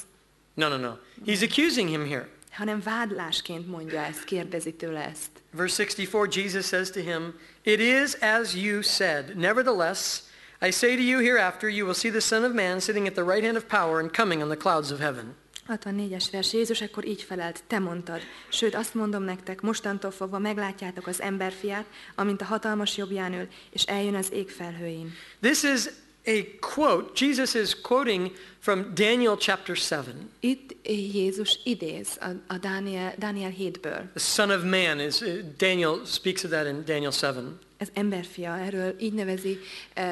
[SPEAKER 2] No, no, no. He's accusing him here.
[SPEAKER 1] Hanem vádlásként mondja ezt, kérdezi tőle ezt.
[SPEAKER 2] Verse 64, Jesus says to him, It is as you said. Nevertheless, I say to you hereafter, you will see the Son of Man sitting at the right hand of power and coming on the clouds of heaven.
[SPEAKER 1] 64-es vers, Jézus akkor így felelt, te mondtad, sőt azt mondom nektek, mostantól fogva meglátjátok az emberfiát, amint a hatalmas jobbján ül, és eljön az ég felhőin.
[SPEAKER 2] This is a quote. Jesus is quoting from Daniel chapter 7.
[SPEAKER 1] Itt Jézus idéz a, a Dániel, Dániel 7-ből.
[SPEAKER 2] The Son of Man is, uh, Daniel speaks of that in Daniel 7.
[SPEAKER 1] Ez emberfia, erről így nevezi uh,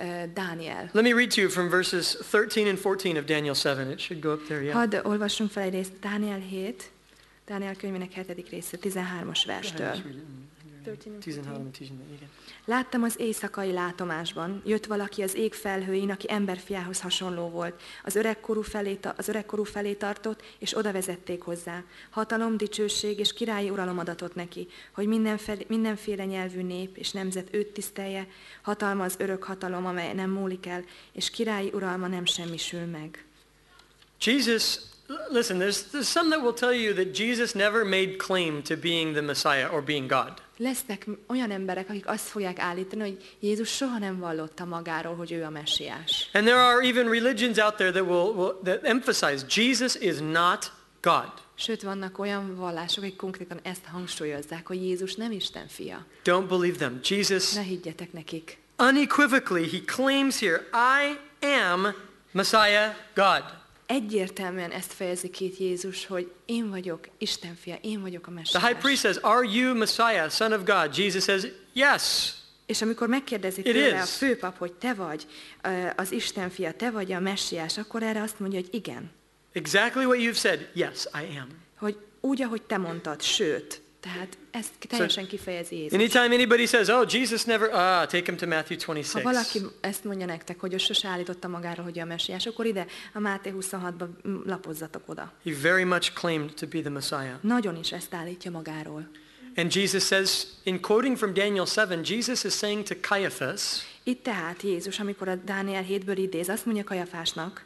[SPEAKER 1] uh, Dániel.
[SPEAKER 2] Let me read to you from verses 13 and 14 of Daniel 7. It should go up there, yeah.
[SPEAKER 1] Hadd olvassunk fel egy részt, Dániel 7, Dániel könyvének 7. része, 13-as verstől.
[SPEAKER 2] 13, 14, igen.
[SPEAKER 1] Láttam az éjszakai látomásban, jött valaki az ég felhőin, aki emberfiához hasonló volt. Az öregkorú felé, az öregkorú felé tartott, és oda vezették hozzá. Hatalom, dicsőség és királyi uralom adatott neki, hogy mindenféle, mindenféle nyelvű nép és nemzet őt tisztelje, hatalma az örök hatalom, amely nem múlik el, és királyi uralma nem semmisül meg.
[SPEAKER 2] Jesus, listen, there's, there's some that will tell you that Jesus never made claim to being the Messiah or being God.
[SPEAKER 1] Lesznek olyan emberek, akik azt fogják állítani, hogy Jézus soha nem vallotta magáról, hogy ő a messiás.
[SPEAKER 2] And there are even religions out there that will, will that emphasize Jesus is not God.
[SPEAKER 1] Sőt, vannak olyan vallások, akik konkrétan ezt hangsúlyozzák, hogy Jézus nem Isten fia.
[SPEAKER 2] Don't believe them. Jesus
[SPEAKER 1] Ne higgyetek nekik.
[SPEAKER 2] unequivocally, he claims here, I am Messiah God.
[SPEAKER 1] Egyértelműen ezt fejezi ki Jézus, hogy én vagyok Isten fia, én vagyok a
[SPEAKER 2] The
[SPEAKER 1] messiás.
[SPEAKER 2] high priest says, Are you Messiah, son of God? Jesus says, Yes.
[SPEAKER 1] És amikor megkérdezi
[SPEAKER 2] It
[SPEAKER 1] tőle a főpap, hogy te vagy az Isten fia, te vagy a messiás, akkor erre azt mondja, hogy igen.
[SPEAKER 2] Exactly what you've said. Yes, I am.
[SPEAKER 1] Hogy úgy, ahogy te mondtad, sőt. Tehát ezt teljesen kifejezi Jézus.
[SPEAKER 2] Anytime anybody says, Oh, Jesus never, ah, take him to Matthew
[SPEAKER 1] Ha
[SPEAKER 2] 26.
[SPEAKER 1] valaki ezt mondja nektek, hogy ő sose állította magáról, hogy ő a messiás, akkor ide a Máté 26-ba lapozzatok oda.
[SPEAKER 2] He very much claimed to be the Messiah.
[SPEAKER 1] Nagyon is ezt állítja magáról.
[SPEAKER 2] And Jesus says, in quoting from Daniel 7, Jesus is saying to Caiaphas,
[SPEAKER 1] Itt tehát Jézus, amikor a Dániel 7-ből idéz, azt mondja Kajafásnak,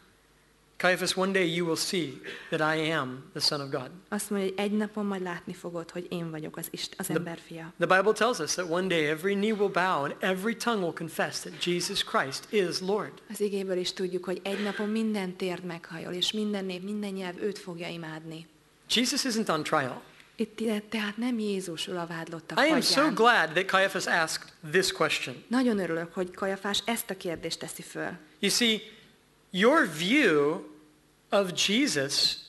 [SPEAKER 2] Caiaphas, one day you will see that I am the Son of God.
[SPEAKER 1] azt mondja, hogy egy napon majd látni fogod, hogy én vagyok az, Ist- az ember fia.
[SPEAKER 2] The Bible tells us that one day every knee will bow and every tongue will confess that Jesus Christ is Lord.
[SPEAKER 1] Az igéből is tudjuk, hogy egy napon minden térd meghajol, és minden nép, minden nyelv őt fogja imádni.
[SPEAKER 2] Jesus isn't on trial.
[SPEAKER 1] Itt tehát nem Jézus ül a vádlottak
[SPEAKER 2] I am so glad that Caiaphas asked this question.
[SPEAKER 1] Nagyon örülök, hogy Kajafás ezt a kérdést teszi föl.
[SPEAKER 2] You see, your view of Jesus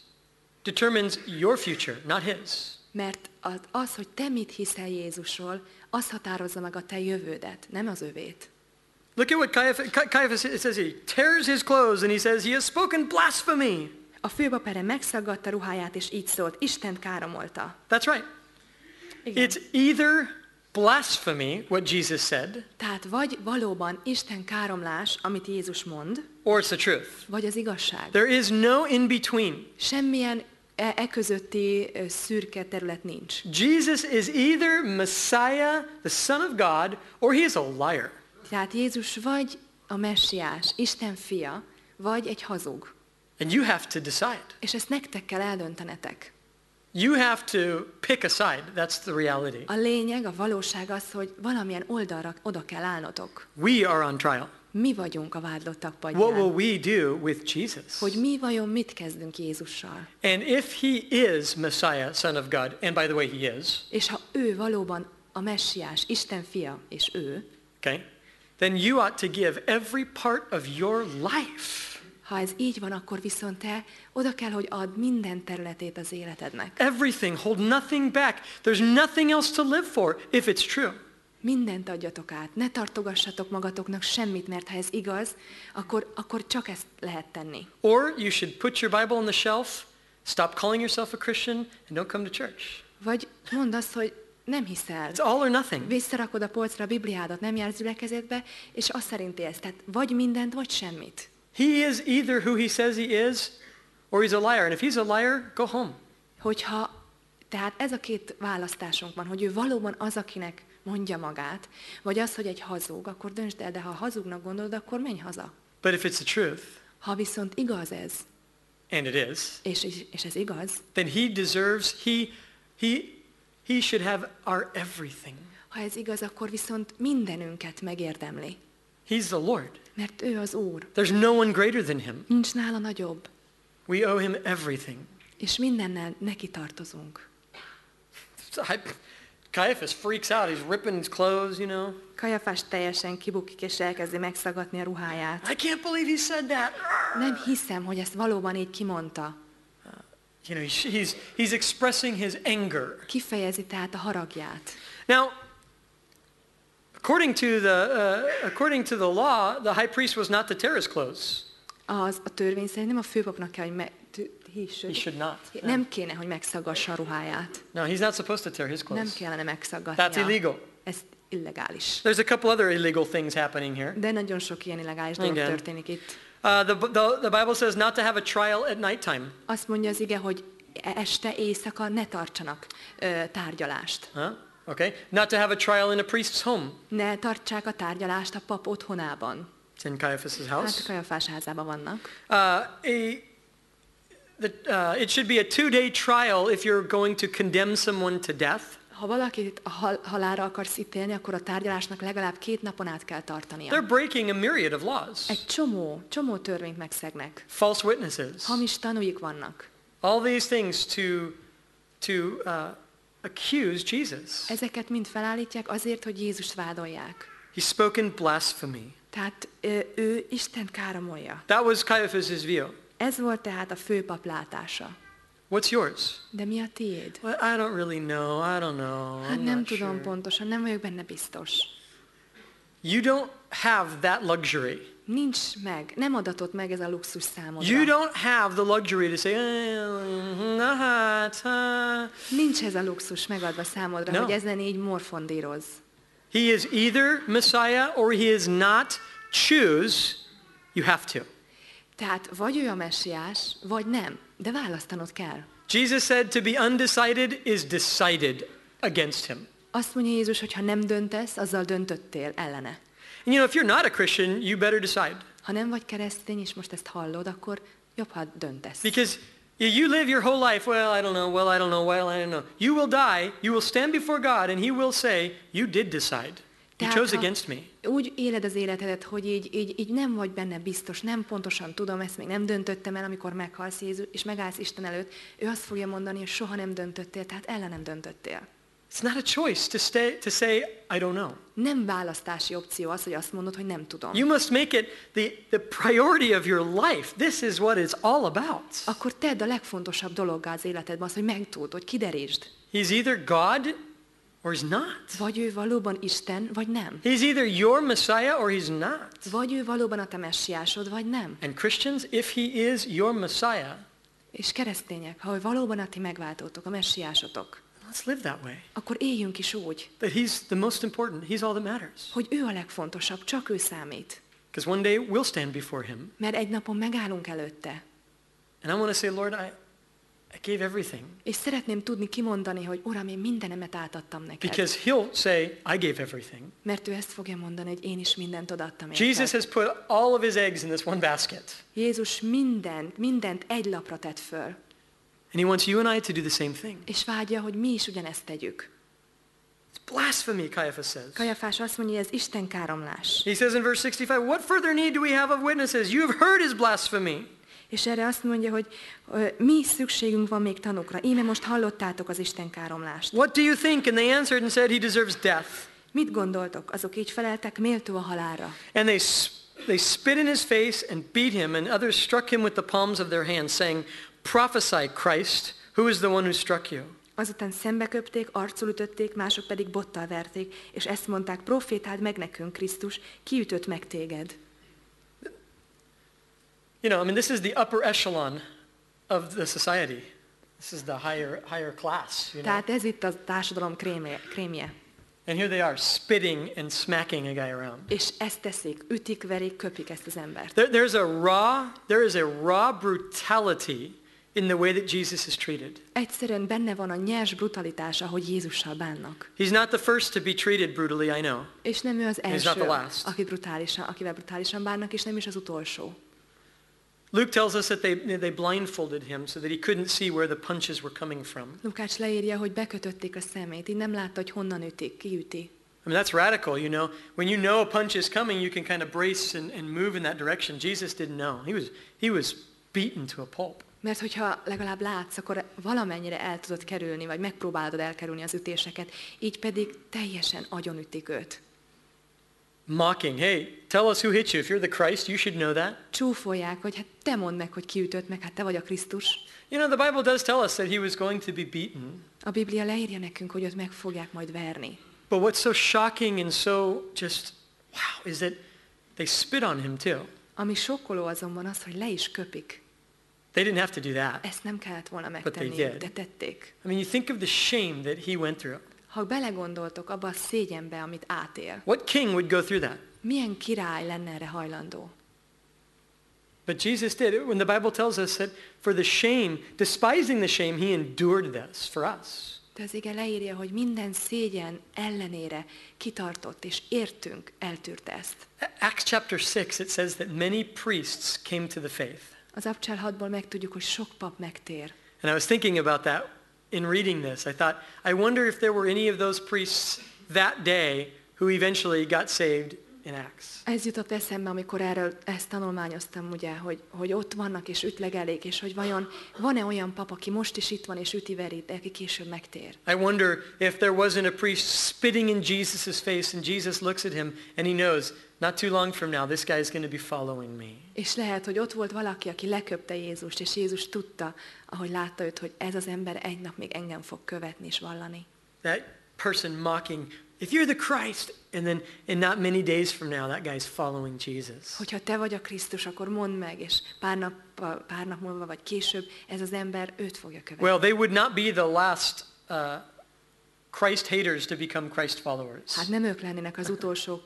[SPEAKER 2] determines your future, not his.
[SPEAKER 1] Mert az, hogy te mit hiszel Jézusról, az határozza meg a te jövődet, nem az övét.
[SPEAKER 2] Look at what Caiaphas, Caiaphas says. He tears his clothes and he says, he has spoken blasphemy.
[SPEAKER 1] A főpap erre megszaggatta ruháját, és így szólt, Isten káromolta.
[SPEAKER 2] That's right.
[SPEAKER 1] Igen.
[SPEAKER 2] It's either blasphemy, what Jesus said,
[SPEAKER 1] Tehát vagy valóban Isten káromlás, amit Jézus mond,
[SPEAKER 2] or it's the truth.
[SPEAKER 1] vagy az igazság.
[SPEAKER 2] There is no in between.
[SPEAKER 1] Semmilyen e, e közötti szürke terület nincs.
[SPEAKER 2] Jesus is either Messiah, the Son of God, or he is a liar.
[SPEAKER 1] Tehát Jézus vagy a messiás, Isten fia, vagy egy hazug.
[SPEAKER 2] And you have to decide.
[SPEAKER 1] És ezt nektek kell eldöntenetek.
[SPEAKER 2] You have to pick a side. That's the reality.
[SPEAKER 1] A lényeg, a valóság az, hogy valamilyen oldalra oda kell állnotok.
[SPEAKER 2] We are on trial.
[SPEAKER 1] Mi vagyunk a vádlottak
[SPEAKER 2] What will we do with Jesus?
[SPEAKER 1] Hogy mi vajon mit kezdünk Jézussal.
[SPEAKER 2] And if he is Messiah, Son of God, and by the way, he is,
[SPEAKER 1] És ha ő valóban a messiás, Isten fia, és ő,
[SPEAKER 2] okay, then you ought to give every part of your life,
[SPEAKER 1] ha ez így van, akkor viszont te oda kell, hogy add minden területét az életednek.
[SPEAKER 2] everything, hold nothing back. There's nothing else to live for if it's true.
[SPEAKER 1] Mindent adjatok át, ne tartogassatok magatoknak semmit, mert ha ez igaz, akkor, akkor csak ezt lehet tenni.
[SPEAKER 2] Or you should put your Bible on the shelf, stop calling yourself a Christian, and don't come to church.
[SPEAKER 1] Vagy mondd azt, hogy nem hiszel.
[SPEAKER 2] It's all or nothing.
[SPEAKER 1] Visszarakod a polcra a Bibliádat, nem jársz gyülekezetbe, és azt szerint élsz. Tehát vagy mindent, vagy semmit.
[SPEAKER 2] He is either who he says he is, or he's a liar. And if he's a liar, go home.
[SPEAKER 1] Hogyha, tehát ez a két választásunk van, hogy ő valóban az, akinek mondja magát, vagy az, hogy egy hazug, akkor döntsd el, de ha hazugnak gondolod, akkor menj haza.
[SPEAKER 2] But if it's the truth,
[SPEAKER 1] Ha viszont igaz ez,
[SPEAKER 2] and it is,
[SPEAKER 1] és, és ez igaz,
[SPEAKER 2] then he deserves, he, he, he should have our everything.
[SPEAKER 1] ha ez igaz, akkor viszont mindenünket megérdemli.
[SPEAKER 2] He's the Lord.
[SPEAKER 1] Mert ő az Úr.
[SPEAKER 2] There's no one greater than him.
[SPEAKER 1] Nincs nála nagyobb.
[SPEAKER 2] We owe him everything.
[SPEAKER 1] És mindennel neki tartozunk.
[SPEAKER 2] I, Caiaphas freaks out. He's ripping his clothes, you know.
[SPEAKER 1] Kajafás teljesen kibukik, és elkezdi megszagatni a ruháját.
[SPEAKER 2] I can't believe he said that.
[SPEAKER 1] Nem hiszem, hogy ezt valóban így kimondta.
[SPEAKER 2] You know, he's, he's, he's expressing his anger.
[SPEAKER 1] Kifejezi tehát a haragját.
[SPEAKER 2] Now, according to the, uh, according to the law, the high priest was not to tear his clothes.
[SPEAKER 1] Az a törvény szerint nem a főpapnak kell, hogy me, he should,
[SPEAKER 2] He should not.
[SPEAKER 1] nem kéne, hogy megszagassa a ruháját.
[SPEAKER 2] No, he's not supposed to tear his
[SPEAKER 1] Nem
[SPEAKER 2] clothes.
[SPEAKER 1] kellene megszaggatnia.
[SPEAKER 2] That's illegal.
[SPEAKER 1] Ez illegális.
[SPEAKER 2] There's a couple other illegal things happening here.
[SPEAKER 1] De nagyon sok ilyen illegális dolog
[SPEAKER 2] Igen.
[SPEAKER 1] történik itt.
[SPEAKER 2] Uh, the, the, the Bible says not to have a trial at nighttime.
[SPEAKER 1] Azt mondja az ige, hogy este, éjszaka ne tartsanak ö, tárgyalást.
[SPEAKER 2] Huh? Okay. Not to have a trial in a priest's home.
[SPEAKER 1] Ne tartsák a tárgyalást a pap otthonában.
[SPEAKER 2] It's in Caiaphas'
[SPEAKER 1] Hát a
[SPEAKER 2] house.
[SPEAKER 1] kajafás házában vannak.
[SPEAKER 2] Uh, a, the, uh, it should be a two-day trial if you're going to condemn someone to death.
[SPEAKER 1] Ha valakit a hal- halálra akarsz ítélni, akkor a tárgyalásnak legalább két napon át kell tartania.
[SPEAKER 2] They're breaking a myriad of laws.
[SPEAKER 1] Egy csomó, csomó törvényt megszegnek.
[SPEAKER 2] False witnesses.
[SPEAKER 1] Hamis tanúik vannak.
[SPEAKER 2] All these things to, to uh, accuse Jesus.
[SPEAKER 1] Ezeket mind felállítják azért, hogy Jézust vádolják.
[SPEAKER 2] He's spoken blasphemy.
[SPEAKER 1] Tehát ö, Isten káromolja.
[SPEAKER 2] That was Caiaphas' view.
[SPEAKER 1] Ez volt tehát a főpap látása.
[SPEAKER 2] What's yours?
[SPEAKER 1] De mi a tiéd?
[SPEAKER 2] Well, I don't really know. I don't know.
[SPEAKER 1] Hát
[SPEAKER 2] I'm
[SPEAKER 1] nem tudom
[SPEAKER 2] sure.
[SPEAKER 1] pontosan, nem vagyok benne biztos.
[SPEAKER 2] You don't have that luxury.
[SPEAKER 1] Nincs meg, nem adatott meg ez a luxus számodra.
[SPEAKER 2] You don't have the luxury to say, "Eh, nah, uh."
[SPEAKER 1] Nincs ez a luxus megadva számodra,
[SPEAKER 2] No.
[SPEAKER 1] hogy ezen így morfondíroz.
[SPEAKER 2] he is either Messiah or he is not. Choose. You have to.
[SPEAKER 1] Tehát vagy ő a messiás, vagy nem, de választanod kell.
[SPEAKER 2] Jesus said to be undecided is decided against him.
[SPEAKER 1] Azt mondja Jézus, hogy ha nem döntesz, azzal döntöttél ellene.
[SPEAKER 2] And you know, if you're not a Christian, you better decide.
[SPEAKER 1] Ha nem vagy keresztény, és most ezt hallod, akkor jobb, ha döntesz.
[SPEAKER 2] Because you live your whole life, well, I don't know, well, I don't know, well, I don't know. You will die, you will stand before God, and he will say, you did decide. You
[SPEAKER 1] Tehát,
[SPEAKER 2] chose against me.
[SPEAKER 1] Úgy éled az életedet, hogy így, így, így nem vagy benne biztos, nem pontosan tudom, ezt még nem döntöttem el, amikor meghalsz Jézus, és megállsz Isten előtt, ő azt fogja mondani, hogy soha nem döntöttél, tehát ellenem döntöttél.
[SPEAKER 2] It's not a choice to, stay, to say, I don't know.
[SPEAKER 1] Nem választási opció az, hogy azt mondod, hogy nem tudom.
[SPEAKER 2] You must make it the, the priority of your life. This is what it's all about.
[SPEAKER 1] Akkor tedd a legfontosabb dologgá az életedben az, hogy megtud, hogy kiderítsd.
[SPEAKER 2] He's either God or he's not.
[SPEAKER 1] Vagy ő valóban Isten, vagy nem.
[SPEAKER 2] He's either your Messiah or he's not.
[SPEAKER 1] Vagy ő valóban a te messiásod, vagy nem.
[SPEAKER 2] And Christians, if he is your Messiah,
[SPEAKER 1] És keresztények, ha ő valóban a ti megváltótok, a messiásotok,
[SPEAKER 2] let's live that way.
[SPEAKER 1] akkor éljünk is úgy,
[SPEAKER 2] That he's the most important. He's all that matters.
[SPEAKER 1] hogy ő a legfontosabb, csak ő számít.
[SPEAKER 2] Because one day we'll stand before him.
[SPEAKER 1] Mert egy napon megállunk előtte.
[SPEAKER 2] And I want to say, Lord, I, I gave everything.
[SPEAKER 1] És szeretném tudni kimondani, hogy Uram, én mindenemet átadtam neked.
[SPEAKER 2] Because he'll say, I gave everything.
[SPEAKER 1] Mert ő ezt fogja mondani, hogy én is mindent odaadtam
[SPEAKER 2] Jesus
[SPEAKER 1] érted.
[SPEAKER 2] has put all of his eggs in this one basket.
[SPEAKER 1] Jézus mindent, mindent egy lapra tett föl.
[SPEAKER 2] And he wants you and I to do the same thing.
[SPEAKER 1] És vágja, hogy mi is ugyanezt tegyük.
[SPEAKER 2] It's blasphemy, Caiaphas says.
[SPEAKER 1] Kajafás azt mondja, ez Isten káromlás.
[SPEAKER 2] He says in verse 65, What further need do we have of witnesses? You have heard his blasphemy.
[SPEAKER 1] És erre azt mondja, hogy mi szükségünk van még tanukra. Íme most hallottátok az Isten káromlást.
[SPEAKER 2] What do you think? And they answered and said, He deserves death.
[SPEAKER 1] Mit gondoltok? Azok így feleltek, méltó a halálra.
[SPEAKER 2] And they, they spit in his face and beat him, and others struck him with the palms of their hands, saying, Prophesy, Christ, who is the one who struck you?
[SPEAKER 1] Azután szembeköpték, arcul ütötték, mások pedig bottal verték, és ezt mondták, profétáld meg nekünk, Krisztus, ki ütött meg téged?
[SPEAKER 2] You know, I mean, this is the upper echelon of the society. This is the higher, higher class, you know.
[SPEAKER 1] Tehát ez itt a társadalom krémje. krémje.
[SPEAKER 2] And here they are, spitting and smacking a guy around.
[SPEAKER 1] És ezt teszik, ütik, verik, köpik ezt az embert.
[SPEAKER 2] There, there's a raw, there is a raw brutality in the way that Jesus is treated.
[SPEAKER 1] Egyszerűen benne van a nyers brutalitás, ahogy Jézussal bánnak.
[SPEAKER 2] He's not the first to be treated brutally, I know.
[SPEAKER 1] És nem ő az
[SPEAKER 2] not
[SPEAKER 1] első,
[SPEAKER 2] the last.
[SPEAKER 1] aki brutálisan, akivel brutálisan bánnak, és nem is az utolsó.
[SPEAKER 2] Luke tells us that they, they blindfolded him so that he couldn't see where the punches were coming from.
[SPEAKER 1] Lukács leírja, hogy bekötötték a szemét, így nem látta, hogy honnan ütik, ki üti.
[SPEAKER 2] I mean, that's radical, you know. When you know a punch is coming, you can kind of brace and, and move in that direction. Jesus didn't know. He was, he was beaten to a pulp.
[SPEAKER 1] Mert hogyha legalább látsz, akkor valamennyire el tudod kerülni, vagy megpróbálod elkerülni az ütéseket, így pedig teljesen agyonütik őt.
[SPEAKER 2] Mocking, hey, tell us who hit you. If you're the Christ, you should know that.
[SPEAKER 1] Csúfolják, hogy hát te mondd meg, hogy ki ütött meg, hát te vagy a Krisztus.
[SPEAKER 2] You know, the Bible does tell us that he was going to be beaten.
[SPEAKER 1] A Biblia leírja nekünk, hogy őt meg fogják majd verni.
[SPEAKER 2] But what's so shocking and so just, wow, is that they spit on him too.
[SPEAKER 1] Ami sokkoló azonban az, hogy le is köpik.
[SPEAKER 2] They didn't have to do that.
[SPEAKER 1] Ezt nem kellett volna
[SPEAKER 2] they did.
[SPEAKER 1] de tették.
[SPEAKER 2] I mean, you think of the shame that he went through.
[SPEAKER 1] Ha belegondoltok abba a szégyenbe, amit átél,
[SPEAKER 2] What king would go through that?
[SPEAKER 1] milyen király lenne erre hajlandó?
[SPEAKER 2] But Jesus did. it When the Bible tells us that for the shame, despising the shame, he endured this for us.
[SPEAKER 1] De az ige leírja, hogy minden szégyen ellenére kitartott, és értünk eltűrte ezt.
[SPEAKER 2] Acts chapter 6, it says that many priests came to the faith.
[SPEAKER 1] Az Abcsel 6-ból megtudjuk, hogy sok pap megtér.
[SPEAKER 2] And I was thinking about that in reading this. I thought, I wonder if there were any of those priests that day who eventually got saved in Acts.
[SPEAKER 1] Ez jutott eszembe, amikor erről ezt tanulmányoztam, ugye, hogy, hogy ott vannak és ütlegelik, és hogy vajon van-e olyan pap, aki most is itt van és üti de aki később megtér.
[SPEAKER 2] I wonder if there wasn't a priest spitting in Jesus' face and Jesus looks at him and he knows, not too long from now, this guy is going to be following me.
[SPEAKER 1] És lehet, hogy ott volt valaki, aki leköpte Jézust, és Jézus tudta, ahogy látta őt, hogy ez az ember egy nap még engem fog követni és vallani.
[SPEAKER 2] That person mocking, if you're the Christ, and then in not many days from now, that guy's following Jesus.
[SPEAKER 1] Hogyha te vagy a Krisztus, akkor mondd meg, és pár nap, pár nap múlva vagy később ez az ember őt fogja követni.
[SPEAKER 2] Well, they would not be the last uh, Christ haters to become Christ followers.
[SPEAKER 1] Hát nem ők lennének az utolsó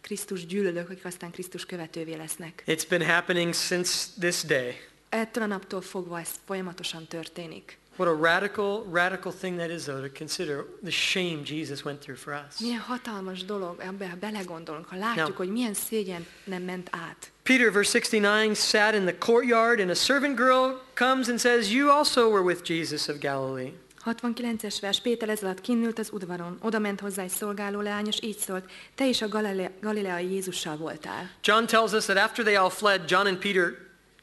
[SPEAKER 1] Krisztus gyűlölők, akik aztán Krisztus követővé lesznek.
[SPEAKER 2] It's been happening since this day.
[SPEAKER 1] Ettől a naptól fogva ez folyamatosan történik.
[SPEAKER 2] What a radical, radical thing that is, though, to consider the shame Jesus went through for us.
[SPEAKER 1] Milyen hatalmas dolog, ebbe ha belegondolunk, ha látjuk,
[SPEAKER 2] Now-
[SPEAKER 1] hogy milyen szégyen nem ment át.
[SPEAKER 2] Peter, verse 69, sat in the courtyard, and a servant girl comes and says, You also were with Jesus of Galilee.
[SPEAKER 1] 69-es vers, Péter ez alatt kinnült az udvaron, oda ment hozzá egy szolgáló leány, és így szólt, te is a Galile- galileai Jézussal voltál.
[SPEAKER 2] John tells us that after they all fled, John and Peter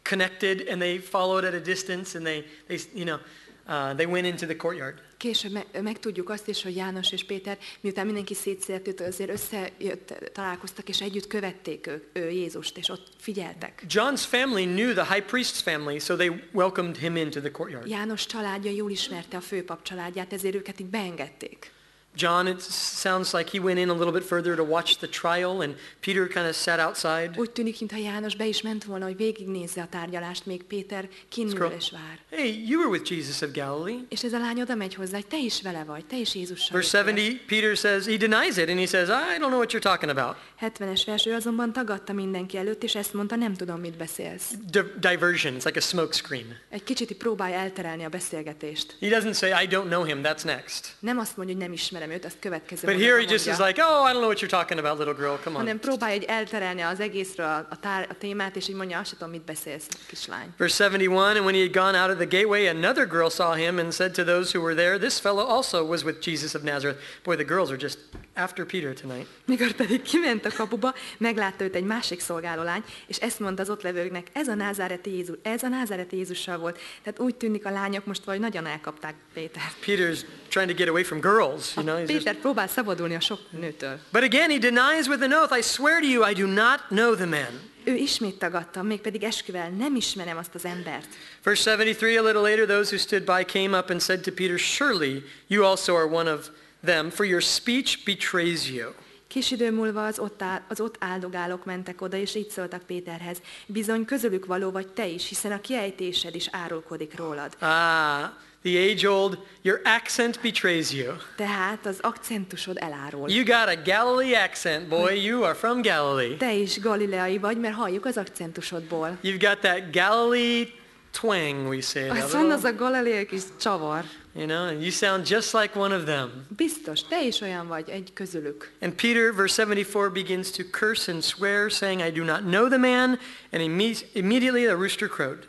[SPEAKER 2] connected and they followed at a distance and they, they you know, uh, they went into the courtyard.
[SPEAKER 1] Később me- megtudjuk azt is, hogy János és Péter, miután mindenki szétszélt, azért összejött, találkoztak, és együtt követték ő, ő Jézust, és ott figyeltek.
[SPEAKER 2] John's family knew the high priest's family, so they welcomed him into the courtyard.
[SPEAKER 1] János családja jól ismerte a főpap családját, ezért őket így beengedték.
[SPEAKER 2] John, it sounds like he went in a little bit further to watch the trial, and Peter kind of sat outside.
[SPEAKER 1] Úgy tűnik, mintha János be is ment volna, hogy végignézze a tárgyalást, még Péter kinnül és vár.
[SPEAKER 2] Hey, you were with Jesus of Galilee.
[SPEAKER 1] És ez a lány oda megy hozzá, hogy te is vele vagy, te is Jézussal
[SPEAKER 2] Verse 70, Peter says, he denies it, and he says, I don't know what you're talking about.
[SPEAKER 1] 70-es vers, ő azonban tagadta mindenki előtt, és ezt mondta, nem tudom, mit beszélsz.
[SPEAKER 2] Di- diversion, it's like a smoke screen.
[SPEAKER 1] Egy kicsit így próbálja elterelni a beszélgetést.
[SPEAKER 2] He doesn't say, I don't know him, that's next.
[SPEAKER 1] Nem azt mondja, hogy nem ismerem őt, azt következő
[SPEAKER 2] But here he just is like, oh, I don't know what you're talking about, little girl, come on.
[SPEAKER 1] hanem próbálja egy elterelni az egészről a, a, tár, a témát, és így mondja, azt tudom, mit beszélsz, kislány.
[SPEAKER 2] Verse 71, and when he had gone out of the gateway, another girl saw him and said to those who were there, this fellow also was with Jesus of Nazareth. Boy, the girls are just after Peter tonight.
[SPEAKER 1] Mikor pedig kiment a kapuba, meglátta őt egy másik szolgálólány, és ezt mondta az ott levőknek, ez a názáreti Jézus, ez a názáreti Jézussal volt. Tehát úgy tűnik a lányok most vagy nagyon elkapták Pétert.
[SPEAKER 2] Peter's trying to get away from girls, you know. he's just-
[SPEAKER 1] Péter próbál szabadulni a sok nőtől.
[SPEAKER 2] But again, he denies with an oath, I swear to you, I do not know the man.
[SPEAKER 1] Ő ismét tagadta, mégpedig esküvel, nem ismerem azt az embert.
[SPEAKER 2] Verse 73, a little later, those who stood by came up and said to Peter, surely you also are one of them, for your speech betrays you.
[SPEAKER 1] Kis idő múlva az ott, áll, az ott áldogálók mentek oda, és így szóltak Péterhez. Bizony közülük való vagy te is, hiszen a kiejtésed is árulkodik rólad.
[SPEAKER 2] Ah, the age-old, your accent betrays you.
[SPEAKER 1] Tehát az akcentusod elárul.
[SPEAKER 2] You got a Galilee accent, boy. You are from Galilee.
[SPEAKER 1] Te is galileai vagy, mert halljuk az akcentusodból.
[SPEAKER 2] You've got that Galilee twang, we say.
[SPEAKER 1] van az
[SPEAKER 2] little-
[SPEAKER 1] a galileai kis csavar.
[SPEAKER 2] You know, and you sound just like one of them.
[SPEAKER 1] Biztos, te is olyan vagy, egy közülük.
[SPEAKER 2] And Peter, verse 74, begins to curse and swear, saying, I do not know the man. And imme- immediately the rooster crowed.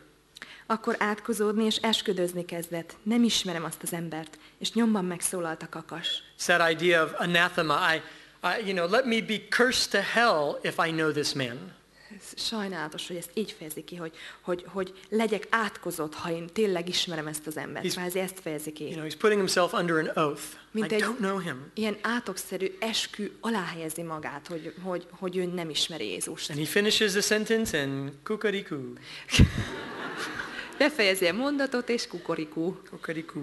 [SPEAKER 1] Akkor átkozódni és esküdözni kezdett. Nem ismerem azt az embert. És nyomban megszólalt a kakas.
[SPEAKER 2] It's that idea of anathema. I, I, you know, let me be cursed to hell if I know this man.
[SPEAKER 1] Sajnálatos, hogy ezt így fejezi ki, hogy, hogy, hogy legyek átkozott, ha én tényleg ismerem ezt az embert.
[SPEAKER 2] He's-
[SPEAKER 1] Kvázi ezt fejezi ki.
[SPEAKER 2] You know, he's putting himself under an oath.
[SPEAKER 1] Mint
[SPEAKER 2] I
[SPEAKER 1] egy-
[SPEAKER 2] don't know him.
[SPEAKER 1] Ilyen átokszerű eskü alá helyezi magát, hogy, hogy, hogy ő nem ismeri Jézust.
[SPEAKER 2] And he finishes the sentence and kukariku, <laughs>
[SPEAKER 1] Befejezi a mondatot, és kukorikú.
[SPEAKER 2] kukariku.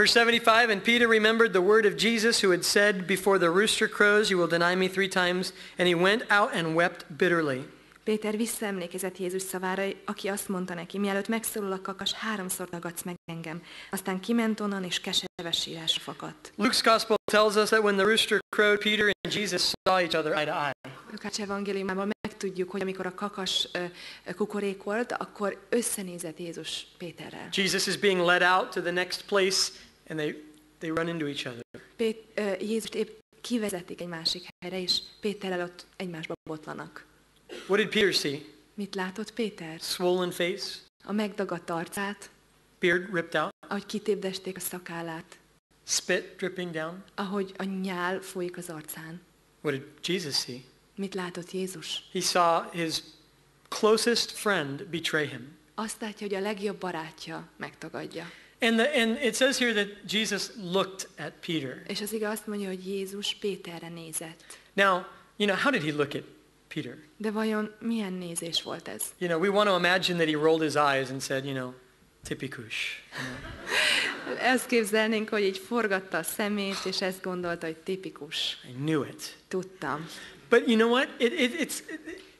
[SPEAKER 2] Verse 75, and Peter remembered the word of Jesus who had said, before the rooster crows, you will deny me three times. And he went out and wept bitterly.
[SPEAKER 1] Péter visszaemlékezett Jézus szavára, aki azt mondta neki, mielőtt megszólal a kakas, háromszor tagadsz meg engem. Aztán kiment onnan, és keserves sírás fakadt.
[SPEAKER 2] Luke's gospel tells us that when the rooster crowed, Peter and Jesus saw each other eye to eye.
[SPEAKER 1] Lukács evangéliumában megtudjuk, hogy amikor a kakas ö, kukorékolt, akkor összenézett Jézus Péterrel.
[SPEAKER 2] Jesus is being led out to the next place, and they, they run into each other.
[SPEAKER 1] Pét, ö, Jézust épp kivezetik egy másik helyre, és Péterrel ott egymásba botlanak.
[SPEAKER 2] What did Peter see?
[SPEAKER 1] Mit látott Péter?
[SPEAKER 2] Swollen face,
[SPEAKER 1] A megdagadt arcát,
[SPEAKER 2] beard ripped out,
[SPEAKER 1] ahogy kitépdesték a szakállát,
[SPEAKER 2] spit dripping down.
[SPEAKER 1] ahogy a nyál folyik az arcán.
[SPEAKER 2] What did Jesus see?
[SPEAKER 1] Mit látott Jézus?
[SPEAKER 2] He saw his closest friend betray him.
[SPEAKER 1] Azt látja, hogy a legjobb barátja megtagadja.
[SPEAKER 2] And, the, and it says here that Jesus looked at Peter.
[SPEAKER 1] És az ige azt mondja, hogy Jézus Péterre nézett.
[SPEAKER 2] Now, you know, how did he look at Peter?
[SPEAKER 1] De vajon milyen nézés volt ez?
[SPEAKER 2] You know, we want to imagine that he rolled his eyes and said, you know, tipikus. <laughs>
[SPEAKER 1] Ezt képzelnénk, hogy így forgatta a szemét, és ezt gondolta, hogy tipikus.
[SPEAKER 2] I knew it.
[SPEAKER 1] Tudtam.
[SPEAKER 2] But you know what? It, it, it's,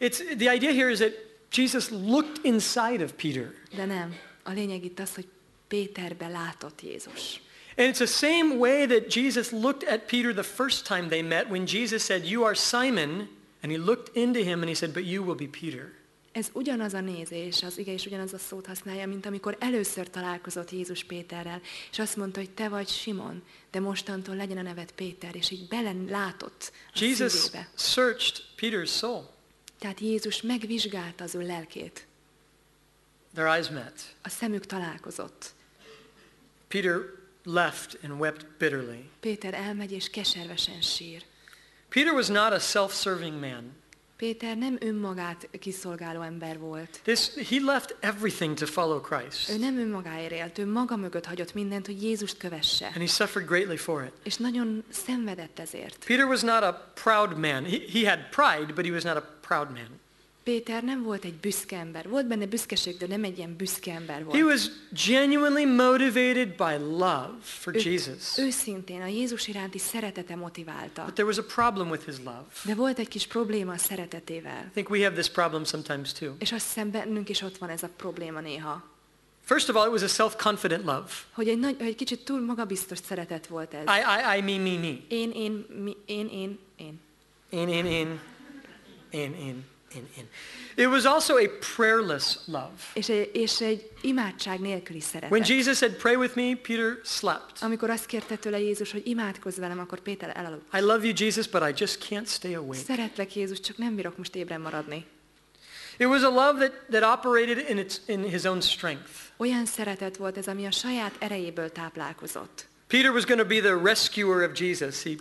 [SPEAKER 2] it's, the idea here is that Jesus looked inside of Peter.
[SPEAKER 1] De nem. A lényeg itt az, hogy Péterbe látott Jézus.
[SPEAKER 2] And it's the same way that Jesus looked at Peter the first time they met when Jesus said, You are Simon. And he looked into him and he said, But you will be Peter.
[SPEAKER 1] Ez ugyanaz a nézés, az ige is ugyanaz a szót használja, mint amikor először találkozott Jézus Péterrel, és azt mondta, hogy te vagy Simon, de mostantól legyen a neved Péter, és így belen látott a
[SPEAKER 2] Jesus
[SPEAKER 1] szívébe.
[SPEAKER 2] searched Peter's soul.
[SPEAKER 1] Tehát Jézus megvizsgálta az ő lelkét.
[SPEAKER 2] Their eyes met.
[SPEAKER 1] A szemük találkozott.
[SPEAKER 2] Peter left and wept bitterly.
[SPEAKER 1] Péter elmegy és keservesen sír.
[SPEAKER 2] Peter was not a self-serving man.
[SPEAKER 1] Péter nem önmagát kiszolgáló ember volt.
[SPEAKER 2] This, he left everything to follow Christ.
[SPEAKER 1] Ő nem önmagáért élt, ő maga mögött hagyott mindent, hogy Jézust kövesse.
[SPEAKER 2] And he suffered greatly for it.
[SPEAKER 1] És nagyon szenvedett ezért.
[SPEAKER 2] Peter was not a proud man. He, he had pride, but he was not a proud man.
[SPEAKER 1] Péter nem volt egy büszke ember. Volt benne büszkeség, de nem egy ilyen büszke ember volt.
[SPEAKER 2] He was genuinely motivated by love for
[SPEAKER 1] Ő-
[SPEAKER 2] Jesus.
[SPEAKER 1] Őszintén a Jézus iránti szeretete motiválta.
[SPEAKER 2] But there was a problem with his love.
[SPEAKER 1] De volt egy kis probléma a szeretetével.
[SPEAKER 2] I think we have this problem sometimes too.
[SPEAKER 1] És azt hiszem bennünk is ott van ez a probléma néha.
[SPEAKER 2] First of all, it was a self-confident love.
[SPEAKER 1] Hogy egy, nagy, egy kicsit túl magabiztos szeretet volt ez.
[SPEAKER 2] I, I, I, me, me, me.
[SPEAKER 1] Én, én, mi, én, én, én.
[SPEAKER 2] In, in, in, in, in, in, in. It was also a prayerless love.
[SPEAKER 1] És egy, és egy imádság nélküli szeretet.
[SPEAKER 2] When Jesus said, pray with me, Peter slept.
[SPEAKER 1] Amikor azt kérte tőle Jézus, hogy imádkozz velem, akkor Péter elaludt.
[SPEAKER 2] I love you, Jesus, but I just can't stay awake.
[SPEAKER 1] Szeretlek Jézus, csak nem bírok most ébren maradni.
[SPEAKER 2] It was a love that, that operated in, its, in his own strength.
[SPEAKER 1] Olyan szeretet volt ez, ami a saját erejéből táplálkozott.
[SPEAKER 2] Peter was going to be the rescuer of Jesus. He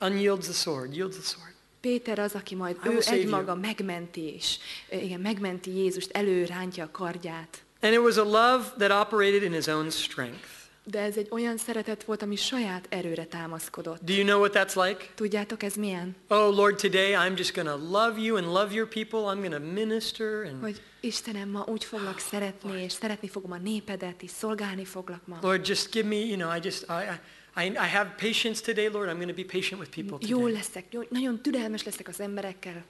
[SPEAKER 2] unyields the sword, yields the sword.
[SPEAKER 1] Péter az, aki majd ő egymaga megmenti, és igen, megmenti Jézust, előrántja a kardját.
[SPEAKER 2] And it was a love that operated in his own strength.
[SPEAKER 1] De ez egy olyan szeretet volt, ami saját erőre támaszkodott.
[SPEAKER 2] Do you know what that's like?
[SPEAKER 1] Tudjátok, ez milyen?
[SPEAKER 2] Oh, Lord, today I'm just to love you and love your people. I'm to minister and
[SPEAKER 1] Hogy Istenem, ma úgy foglak szeretni, és szeretni fogom a népedet, és szolgálni foglak ma.
[SPEAKER 2] Lord, just give me, you know, I just, I, I, I have patience today, Lord. I'm going to be patient with people today.
[SPEAKER 1] leszek, nagyon türelmes leszek az emberekkel.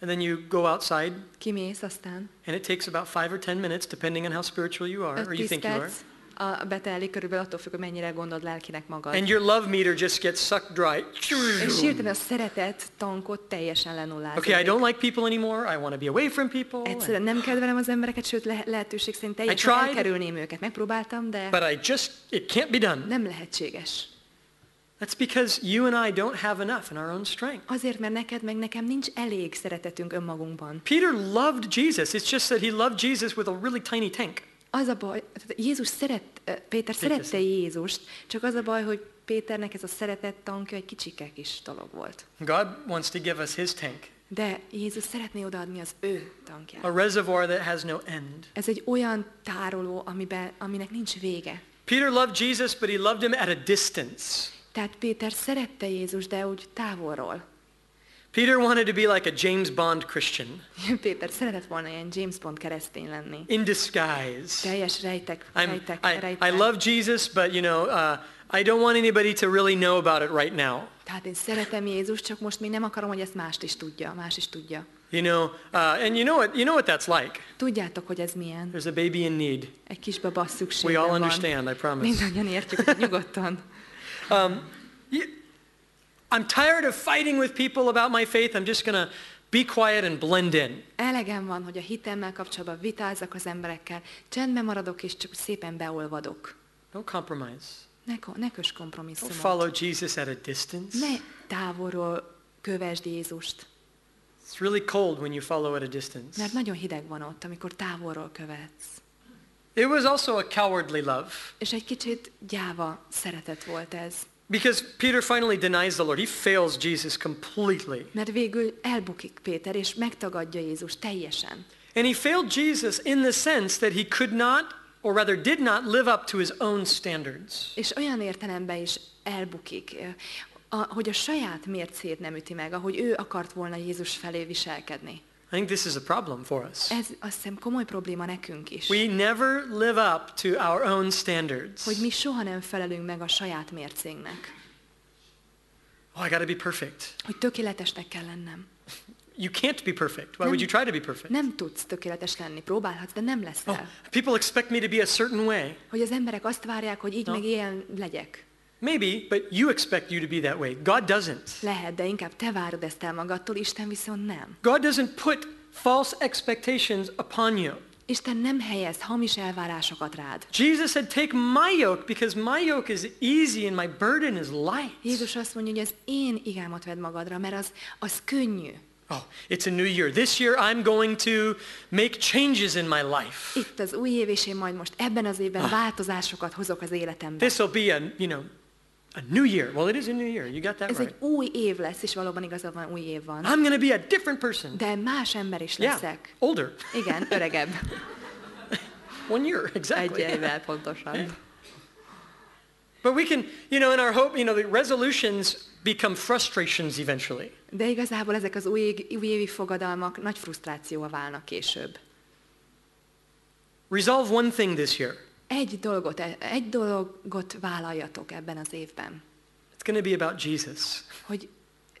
[SPEAKER 2] And then you go outside,
[SPEAKER 1] Kimész aztán.
[SPEAKER 2] and it takes about five or ten minutes, depending on how spiritual you are, or you think you are.
[SPEAKER 1] A betelik körülbelül attól függ, hogy mennyire gondold lelkinek magad.
[SPEAKER 2] And your love meter just gets sucked dry.
[SPEAKER 1] És hirtelen a szeretet tankot teljesen lenullázik.
[SPEAKER 2] Okay, I don't like people anymore. I want to be away from people.
[SPEAKER 1] Egyszerűen nem kedvelem az embereket, sőt le- lehetőség szerint teljesen
[SPEAKER 2] tried.
[SPEAKER 1] elkerülném őket. Megpróbáltam, de
[SPEAKER 2] But I just, it can't be done.
[SPEAKER 1] nem lehetséges.
[SPEAKER 2] That's because you and I don't have enough in our own strength.
[SPEAKER 1] Azért, mert neked meg nekem nincs elég szeretetünk önmagunkban.
[SPEAKER 2] Peter loved Jesus. It's just that he loved Jesus with a really tiny tank.
[SPEAKER 1] Az a baj, Jézus szeret, Péter szerette. Jézust, csak az a baj, hogy Péternek ez a szeretet tankja egy kicsike kis dolog volt.
[SPEAKER 2] God wants to give us his tank,
[SPEAKER 1] De Jézus szeretné odaadni az ő tankját.
[SPEAKER 2] a reservoir that has no end.
[SPEAKER 1] Ez egy olyan tároló, amiben, aminek nincs vége.
[SPEAKER 2] Peter loved Jesus, but he loved him at a distance.
[SPEAKER 1] Tehát Péter szerette Jézus, de úgy távolról.
[SPEAKER 2] Peter wanted to be like a James Bond Christian <laughs>
[SPEAKER 1] Péter szeretett volna ilyen James Bond keresztény lenni.
[SPEAKER 2] in disguise.
[SPEAKER 1] Teljes rejtek,
[SPEAKER 2] I'm,
[SPEAKER 1] rejtek,
[SPEAKER 2] I, I love Jesus, but you know, uh, I don't want anybody to really know about it right now.
[SPEAKER 1] Tehát én szeretem Jézust, csak most még nem akarom, hogy ezt mást is tudja, más is tudja.
[SPEAKER 2] You know, uh, and you know what, you know what that's like.
[SPEAKER 1] Tudjátok, hogy ez milyen?
[SPEAKER 2] There's a baby in need.
[SPEAKER 1] Egy kisbaba
[SPEAKER 2] We
[SPEAKER 1] szükségben
[SPEAKER 2] all
[SPEAKER 1] van.
[SPEAKER 2] understand, I promise.
[SPEAKER 1] Mindannyian értjük, nyugodtan. <laughs>
[SPEAKER 2] Um, I'm tired of fighting with people about my faith. I'm just going to be quiet and blend in.
[SPEAKER 1] Elegem van, hogy a hitemmel kapcsolatban vitázzak az emberekkel, csendben maradok és csak szépen beolvadok.
[SPEAKER 2] Don't compromise.
[SPEAKER 1] Ne, ne kös
[SPEAKER 2] Don't follow Jesus at a distance.
[SPEAKER 1] Ne távolról kövesd Jézust,
[SPEAKER 2] It's really cold when you follow at a distance.
[SPEAKER 1] mert nagyon hideg van ott, amikor távolról követsz.
[SPEAKER 2] It was also a cowardly love
[SPEAKER 1] És egy kicsit gyáva szeretet volt ez,
[SPEAKER 2] because Peter finally denies the Lord. He fails Jesus completely.
[SPEAKER 1] mert végül elbukik Péter, és megtagadja Jézus teljesen.
[SPEAKER 2] And he failed Jesus in the sense that he could not, or rather did not, live up to his own standards.
[SPEAKER 1] És olyan értelemben is elbukik, a, hogy a saját mércét nem üti meg, ahogy ő akart volna Jézus felé viselkedni.
[SPEAKER 2] I think this is a problem for us.
[SPEAKER 1] Ez azt hiszem komoly probléma nekünk is,
[SPEAKER 2] We never live up to our own standards.
[SPEAKER 1] hogy mi soha nem felelünk meg a saját mércénknek,
[SPEAKER 2] Oh, I got to be perfect.
[SPEAKER 1] hogy tökéletesnek kell lennem.
[SPEAKER 2] You can't be perfect. Why would you try to be perfect?
[SPEAKER 1] Nem tudsz tökéletes lenni, próbálhatsz, de nem leszel.
[SPEAKER 2] Oh, people expect me to be a certain way.
[SPEAKER 1] Hogy az emberek azt várják, hogy így
[SPEAKER 2] No.
[SPEAKER 1] meg ilyen legyek.
[SPEAKER 2] Maybe, but you expect you to be that way. God doesn't.
[SPEAKER 1] Lehet, de inkább te várod ezt el magadtól, Isten viszont nem.
[SPEAKER 2] God doesn't put false expectations upon you.
[SPEAKER 1] Isten nem helyez hamis elvárásokat rád.
[SPEAKER 2] Jesus said, Take my yoke because my yoke is easy and my burden is light.
[SPEAKER 1] Jézus azt mondja, hogy az én igámat vedd magadra, mert az, az könnyű.
[SPEAKER 2] Oh, it's a new year. This year I'm going to make changes in my life.
[SPEAKER 1] Itt az új év, és én majd most ebben az évben ah. változásokat hozok az életembe.
[SPEAKER 2] This will be a, you know, a new year. Well, it is a new year. You got that
[SPEAKER 1] Ez
[SPEAKER 2] right.
[SPEAKER 1] egy új év lesz, és valóban igazad van, új év van.
[SPEAKER 2] I'm going to be a different person.
[SPEAKER 1] De más ember is
[SPEAKER 2] Yeah,
[SPEAKER 1] leszek.
[SPEAKER 2] older.
[SPEAKER 1] Igen, öregebb. <laughs>
[SPEAKER 2] One year,
[SPEAKER 1] Egy
[SPEAKER 2] exactly.
[SPEAKER 1] évvel pontosan. <laughs>
[SPEAKER 2] But we can, you know, in our hope, you know, the resolutions become frustrations eventually.
[SPEAKER 1] De igazából ezek az új, új évi fogadalmak nagy frusztrációval válnak később.
[SPEAKER 2] Resolve one thing this year.
[SPEAKER 1] Egy dolgot, egy dolgot vállaljatok ebben az évben,
[SPEAKER 2] It's going to be about Jesus.
[SPEAKER 1] hogy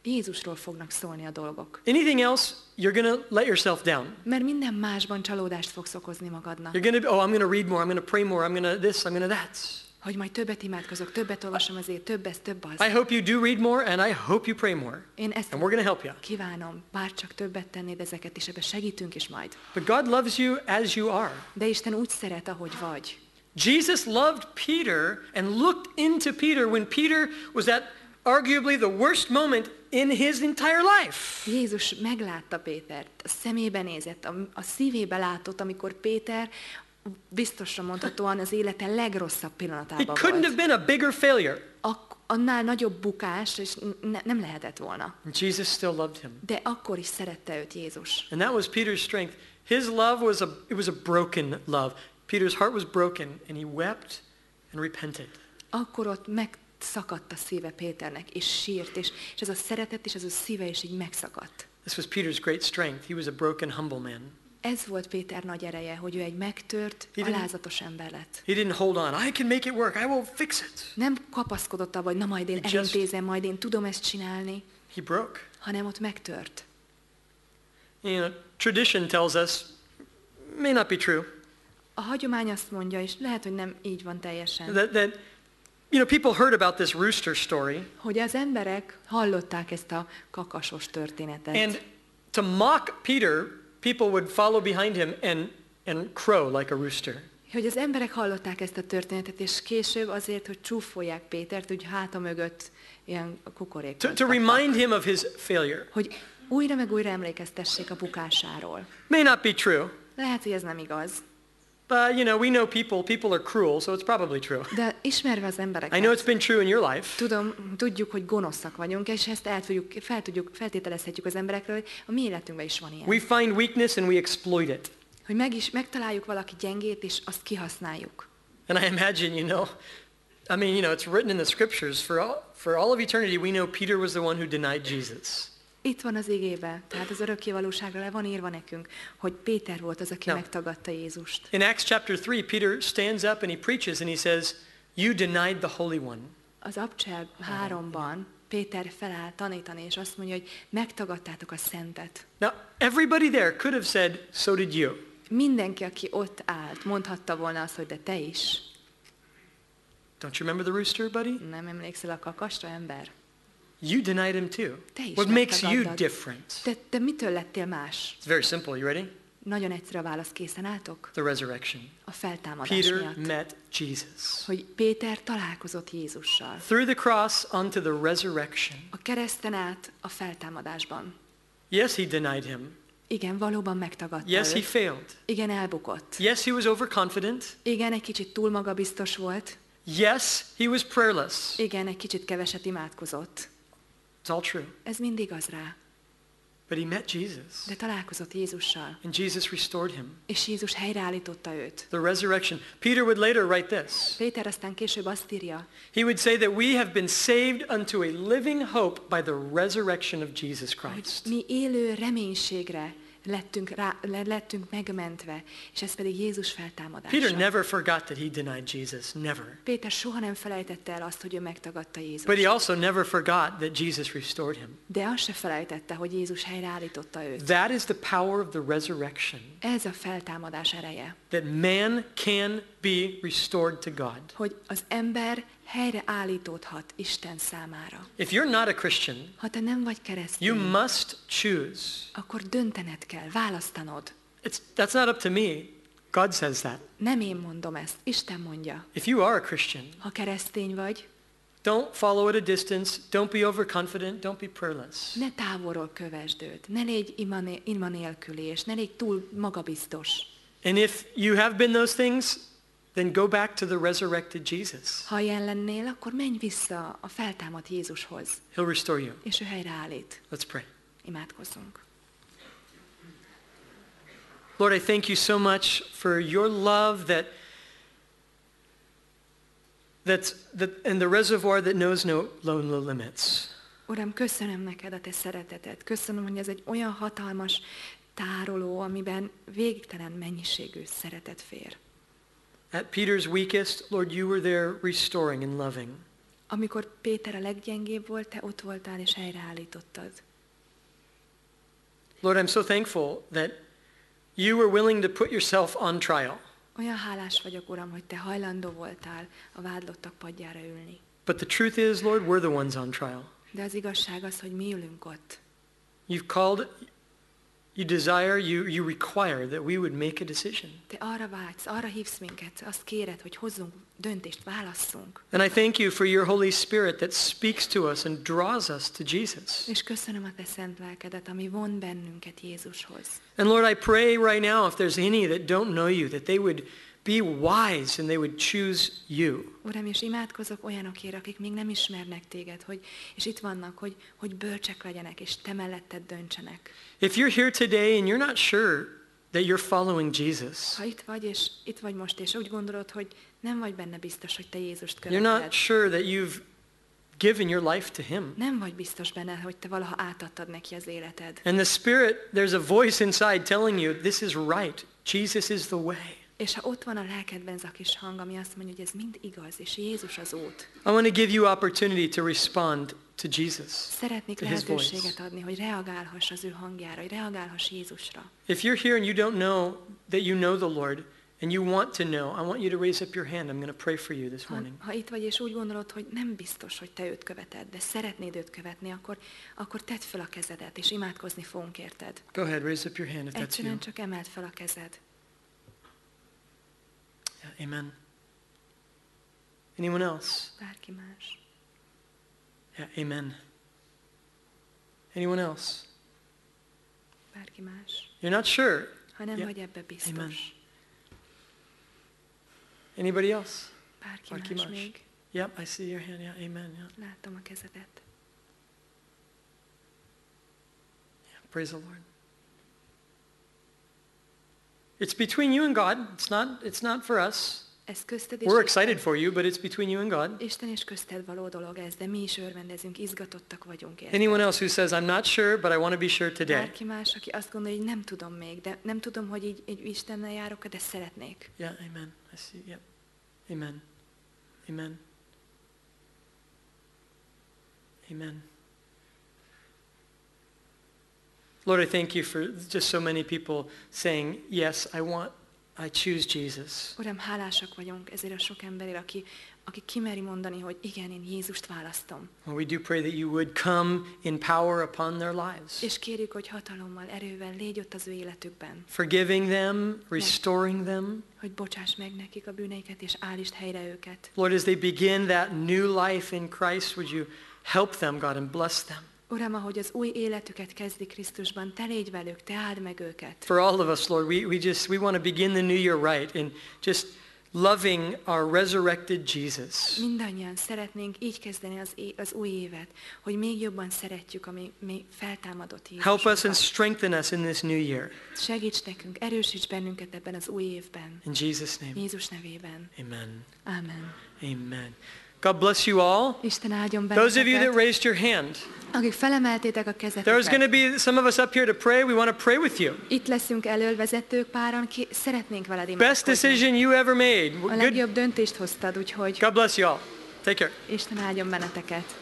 [SPEAKER 1] Jézusról fognak szólni a dolgok.
[SPEAKER 2] Anything else, you're going to let yourself down.
[SPEAKER 1] Mert minden másban csalódást fogsz okozni magadnak.
[SPEAKER 2] You're going to, oh, I'm going to read more, I'm going to pray more, I'm going to this, I'm going to that.
[SPEAKER 1] Hogy majd többet imádkozok, többet olvasom azért, több ez, több az.
[SPEAKER 2] I hope you do read more and I hope you pray more.
[SPEAKER 1] Én ezt
[SPEAKER 2] And we're going to help you.
[SPEAKER 1] kívánom, bár csak többet tennéd ezeket, és ebbe segítünk is majd.
[SPEAKER 2] But God loves you as you are.
[SPEAKER 1] De Isten úgy szeret, ahogy vagy.
[SPEAKER 2] Jesus loved Peter and looked into Peter when Peter was at arguably the worst moment in his entire life.
[SPEAKER 1] Jézus meglátta Pétert, a szemébe nézett, a, a szívébe látott, amikor Péter biztosra mondhatóan az élete legrosszabb
[SPEAKER 2] He
[SPEAKER 1] pillanatában
[SPEAKER 2] couldn't have been a bigger failure.
[SPEAKER 1] Ak- annál nagyobb bukás, és ne- nem lehetett volna.
[SPEAKER 2] And Jesus still loved him.
[SPEAKER 1] De akkor is szerette őt Jézus.
[SPEAKER 2] And that was Peter's strength. His love was a, it was a broken love. Peter's heart was broken and he wept and repented.
[SPEAKER 1] Akkor ott megszakadt a szíve Péternek, és sírt, és, és ez a szeretet és ez a szíve is így megszakadt.
[SPEAKER 2] This was Peter's great strength. He was a broken, humble man.
[SPEAKER 1] Ez volt Péter nagy ereje, hogy ő egy megtört,
[SPEAKER 2] He didn't-
[SPEAKER 1] alázatos ember lett.
[SPEAKER 2] He didn't hold on. I can make it work. I will fix it.
[SPEAKER 1] Nem kapaszkodott abba, hogy na majd én elintézem, majd én tudom ezt csinálni,
[SPEAKER 2] He broke.
[SPEAKER 1] hanem ott megtört.
[SPEAKER 2] You know, tradition tells us, may not be true,
[SPEAKER 1] A hagyomány azt mondja, és lehet, hogy nem így van teljesen,
[SPEAKER 2] that, that you know, people heard about this rooster story,
[SPEAKER 1] hogy az emberek hallották ezt a kakasos történetet.
[SPEAKER 2] and to mock Peter, people would follow behind him and, and crow like a rooster.
[SPEAKER 1] Hogy az emberek hallották ezt a történetet, és később azért, hogy csúfolják Pétert, úgy háta mögött ilyen
[SPEAKER 2] To,
[SPEAKER 1] kukorékot.
[SPEAKER 2] to remind him of his failure.
[SPEAKER 1] Hogy újra meg újra emlékeztessék a bukásáról.
[SPEAKER 2] May not be true,
[SPEAKER 1] Lehet, hogy ez nem igaz,
[SPEAKER 2] but you know, we know people, people are cruel, so it's probably true.
[SPEAKER 1] de ismerve az
[SPEAKER 2] I know it's been true in your life.
[SPEAKER 1] tudom, tudjuk, hogy gonoszak vagyunk, és ezt el tudjuk, fel tudjuk, feltételezhetjük az emberekről, hogy a mi életünkben is van ilyen.
[SPEAKER 2] We find weakness and we exploit it.
[SPEAKER 1] Hogy meg is, megtaláljuk valaki gyengét, és azt kihasználjuk.
[SPEAKER 2] And I imagine, you know, I mean, you know, it's written in the scriptures, for all, for all of eternity, we know Peter was the one who denied Jesus.
[SPEAKER 1] Itt van az igébe, tehát az örökké valóságra le van írva nekünk, hogy Péter volt az, aki
[SPEAKER 2] Ja.
[SPEAKER 1] megtagadta Jézust.
[SPEAKER 2] In Acts chapter 3, Peter stands up and he preaches and he says, you denied the Holy One.
[SPEAKER 1] Az Abcsel 3-ban Péter feláll tanítani, és azt mondja, hogy megtagadtátok a szentet.
[SPEAKER 2] Now, everybody there could have said, so did you.
[SPEAKER 1] Mindenki, aki ott állt, mondhatta volna azt, hogy de te is.
[SPEAKER 2] Don't you remember the rooster, buddy?
[SPEAKER 1] Nem emlékszel a kakasra, ember?
[SPEAKER 2] You denied him too.
[SPEAKER 1] Te is
[SPEAKER 2] What makes you
[SPEAKER 1] megtagadtad.
[SPEAKER 2] different?
[SPEAKER 1] Te, te mitől lettél más?
[SPEAKER 2] It's very simple. You ready?
[SPEAKER 1] Nagyon egyszerű a válasz, készen álltok?
[SPEAKER 2] The resurrection.
[SPEAKER 1] A feltámadás
[SPEAKER 2] Peter
[SPEAKER 1] miatt.
[SPEAKER 2] met Jesus.
[SPEAKER 1] Hogy Péter találkozott Jézussal.
[SPEAKER 2] Through the cross unto the resurrection.
[SPEAKER 1] A kereszten át a feltámadásban.
[SPEAKER 2] Yes, he denied him.
[SPEAKER 1] Igen, valóban megtagadta
[SPEAKER 2] Yes, he
[SPEAKER 1] őt.
[SPEAKER 2] failed.
[SPEAKER 1] Igen, elbukott.
[SPEAKER 2] Yes, he was overconfident.
[SPEAKER 1] Igen, egy kicsit túl magabiztos volt.
[SPEAKER 2] Yes, he was prayerless.
[SPEAKER 1] Igen, egy kicsit keveset imádkozott.
[SPEAKER 2] It's all true.
[SPEAKER 1] Ez mind igaz rá.
[SPEAKER 2] But he met Jesus.
[SPEAKER 1] De találkozott Jézussal.
[SPEAKER 2] And Jesus restored him.
[SPEAKER 1] És Jézus helyreállította őt.
[SPEAKER 2] The resurrection. Peter would later write this.
[SPEAKER 1] Péter aztán később azt írja,
[SPEAKER 2] He would say that we have been saved unto a living hope by the resurrection of Jesus
[SPEAKER 1] hogy
[SPEAKER 2] Christ.
[SPEAKER 1] mi élő reménységre lettünk, rá, le- lettünk megmentve, és ez pedig Jézus feltámadása.
[SPEAKER 2] Peter never forgot that he denied Jesus. Never.
[SPEAKER 1] Péter soha nem felejtette el azt, hogy ő megtagadta Jézust.
[SPEAKER 2] But he also never forgot that Jesus restored him.
[SPEAKER 1] De azt se felejtette, hogy Jézus helyreállította őt.
[SPEAKER 2] That is the power of the resurrection.
[SPEAKER 1] Ez a feltámadás ereje,
[SPEAKER 2] That man can be restored to God.
[SPEAKER 1] hogy az ember helyreállítódhat Isten számára.
[SPEAKER 2] If you're not a Christian,
[SPEAKER 1] Ha te nem vagy
[SPEAKER 2] you
[SPEAKER 1] keresztény,
[SPEAKER 2] must choose.
[SPEAKER 1] akkor döntened kell, választanod.
[SPEAKER 2] It's, that's not up to me. God says that.
[SPEAKER 1] Nem én mondom ezt, Isten mondja.
[SPEAKER 2] If you are a Christian,
[SPEAKER 1] Ha keresztény vagy,
[SPEAKER 2] don't follow at a distance. Don't be overconfident. Don't be prayerless.
[SPEAKER 1] ne távolról kövesd őt, ne légy ima, né- ima nélküli, és ne légy túl magabiztos.
[SPEAKER 2] And if you have been those things, then go back to the resurrected Jesus.
[SPEAKER 1] Ha ilyen lennél, akkor menj vissza a feltámadt Jézushoz,
[SPEAKER 2] He'll restore you.
[SPEAKER 1] és ő helyreállít.
[SPEAKER 2] Let's pray.
[SPEAKER 1] Imádkozzunk.
[SPEAKER 2] Lord, I thank you so much for your love that that's that and the reservoir that knows no, no, no limits.
[SPEAKER 1] Uram, köszönöm neked a te szeretetet. Köszönöm, hogy ez egy olyan hatalmas tároló, amiben végtelen mennyiségű szeretet fér.
[SPEAKER 2] At Peter's weakest, Lord, you were there restoring and loving.
[SPEAKER 1] Amikor Péter a leggyengébb volt, te ott voltál és helyreállítottad.
[SPEAKER 2] Lord, I'm so thankful that you were willing to put yourself on trial.
[SPEAKER 1] Olyan hálás vagyok, Uram, hogy te hajlandó voltál a vádlottak padjára ülni.
[SPEAKER 2] But the truth is, Lord, we're the ones on trial.
[SPEAKER 1] De az igazság az, hogy mi ülünk ott.
[SPEAKER 2] You've called, you desire, you, you require that we would make a decision.
[SPEAKER 1] Te arra vágysz, arra hívsz minket, azt kéred, hogy hozzunk döntést, válasszunk.
[SPEAKER 2] And I thank you for your Holy Spirit that speaks to us and draws us to Jesus.
[SPEAKER 1] És köszönöm a te szent lelkedet, ami von bennünket Jézushoz.
[SPEAKER 2] And Lord, I pray right now if there's any that don't know you, that they would be wise and they would choose you.
[SPEAKER 1] Uram, és imádkozok olyanokért, akik még nem ismernek téged, hogy, és itt vannak, hogy, hogy bölcsek legyenek, és te melletted döntsenek.
[SPEAKER 2] If you're here today and you're not sure that you're following Jesus,
[SPEAKER 1] Ha itt vagy, és itt vagy most, és úgy gondolod, hogy nem vagy benne biztos, hogy te Jézust
[SPEAKER 2] you're not sure that you've given your life to him.
[SPEAKER 1] nem vagy biztos benne, hogy te valaha átadtad neki az életed.
[SPEAKER 2] And the Spirit, there's a voice inside telling you, this is right. Jesus is the way.
[SPEAKER 1] És ha ott van a lelkedben ez a kis hang, ami azt mondja, hogy ez mind igaz, és Jézus az út,
[SPEAKER 2] I want to give you opportunity to respond to Jesus.
[SPEAKER 1] szeretnék
[SPEAKER 2] To
[SPEAKER 1] lehetőséget adni, hogy reagálhass az ő hangjára, hogy reagálhass Jézusra.
[SPEAKER 2] If you're here and you don't know that you know the Lord and you want to know, I want you to raise up your hand. I'm going to pray for you this
[SPEAKER 1] Ha,
[SPEAKER 2] morning.
[SPEAKER 1] ha itt vagy, és úgy gondolod, hogy nem biztos, hogy te őt követed, de szeretnéd őt követni, akkor, akkor tedd fel a kezedet, és imádkozni fogunk érted.
[SPEAKER 2] Go ahead, raise up your hand if that's you.
[SPEAKER 1] Egyszerűen csak emeld fel a kezed.
[SPEAKER 2] Yeah, amen. Anyone else?
[SPEAKER 1] Bárki más.
[SPEAKER 2] Yeah, amen. Anyone else?
[SPEAKER 1] Bárki más.
[SPEAKER 2] You're not sure?
[SPEAKER 1] Ha nem
[SPEAKER 2] Yeah.
[SPEAKER 1] vagy ebbe biztos.
[SPEAKER 2] Amen. Anybody else?
[SPEAKER 1] Bárki,
[SPEAKER 2] Bárki
[SPEAKER 1] más,
[SPEAKER 2] más.
[SPEAKER 1] még.
[SPEAKER 2] Yep, I see your hand. Yeah, amen. Yeah.
[SPEAKER 1] Látom a kezedet.
[SPEAKER 2] yeah. Praise the Lord. It's between you and God. It's not, it's not for us.
[SPEAKER 1] Ez közted
[SPEAKER 2] We're excited for you, but it's between you and God.
[SPEAKER 1] Isten és közted való dolog ez, de mi is örvendezünk, izgatottak vagyunk érte.
[SPEAKER 2] Anyone else who says, I'm not sure, but I want to be sure today?
[SPEAKER 1] Bárki más, aki azt gondolja, hogy nem tudom még, de nem tudom, hogy így, így Istennel járok, de szeretnék.
[SPEAKER 2] Yeah, amen. I see. Yep. Amen. Amen. Amen. Lord, I thank you for just so many people saying, yes, I want, I choose Jesus.
[SPEAKER 1] Uram, hálásak vagyunk ezért a sok emberért, aki, aki kimeri mondani, hogy igen, én Jézust választom.
[SPEAKER 2] And we do pray that you would come in power upon their lives,
[SPEAKER 1] És kérjük, hogy hatalommal, erővel légy ott az ő életükben,
[SPEAKER 2] forgiving them, restoring them.
[SPEAKER 1] hogy bocsáss meg nekik a bűneiket, és állítsd helyre őket.
[SPEAKER 2] Lord, as they begin that new life in Christ, would you help them, God, and bless them?
[SPEAKER 1] Uram, ahogy az új életüket kezdi Krisztusban, te légy velük, te áld meg őket.
[SPEAKER 2] For all of us, Lord, we, we just, we want to begin the new year right and just loving our resurrected Jesus.
[SPEAKER 1] Mindannyian szeretnénk így kezdeni az, é- az új évet, hogy még jobban szeretjük a mi, mi feltámadott
[SPEAKER 2] Help us and
[SPEAKER 1] Jézusunkat.
[SPEAKER 2] strengthen us in this new year.
[SPEAKER 1] Segíts nekünk, erősíts bennünket ebben az új évben.
[SPEAKER 2] In Jesus' name,
[SPEAKER 1] Jézus nevében.
[SPEAKER 2] amen.
[SPEAKER 1] Amen.
[SPEAKER 2] Amen. God bless you all.
[SPEAKER 1] Isten áldjon
[SPEAKER 2] Those of you that raised your hand,
[SPEAKER 1] akik felemeltétek a
[SPEAKER 2] there's going to be some of us up here to pray. We want to pray with you.
[SPEAKER 1] Itt leszünk páran, ki szeretnénk veled
[SPEAKER 2] Best decision you ever made.
[SPEAKER 1] A legjobb döntést hoztad, úgyhogy
[SPEAKER 2] God bless you all. Take care.
[SPEAKER 1] Isten áldjon benneteket.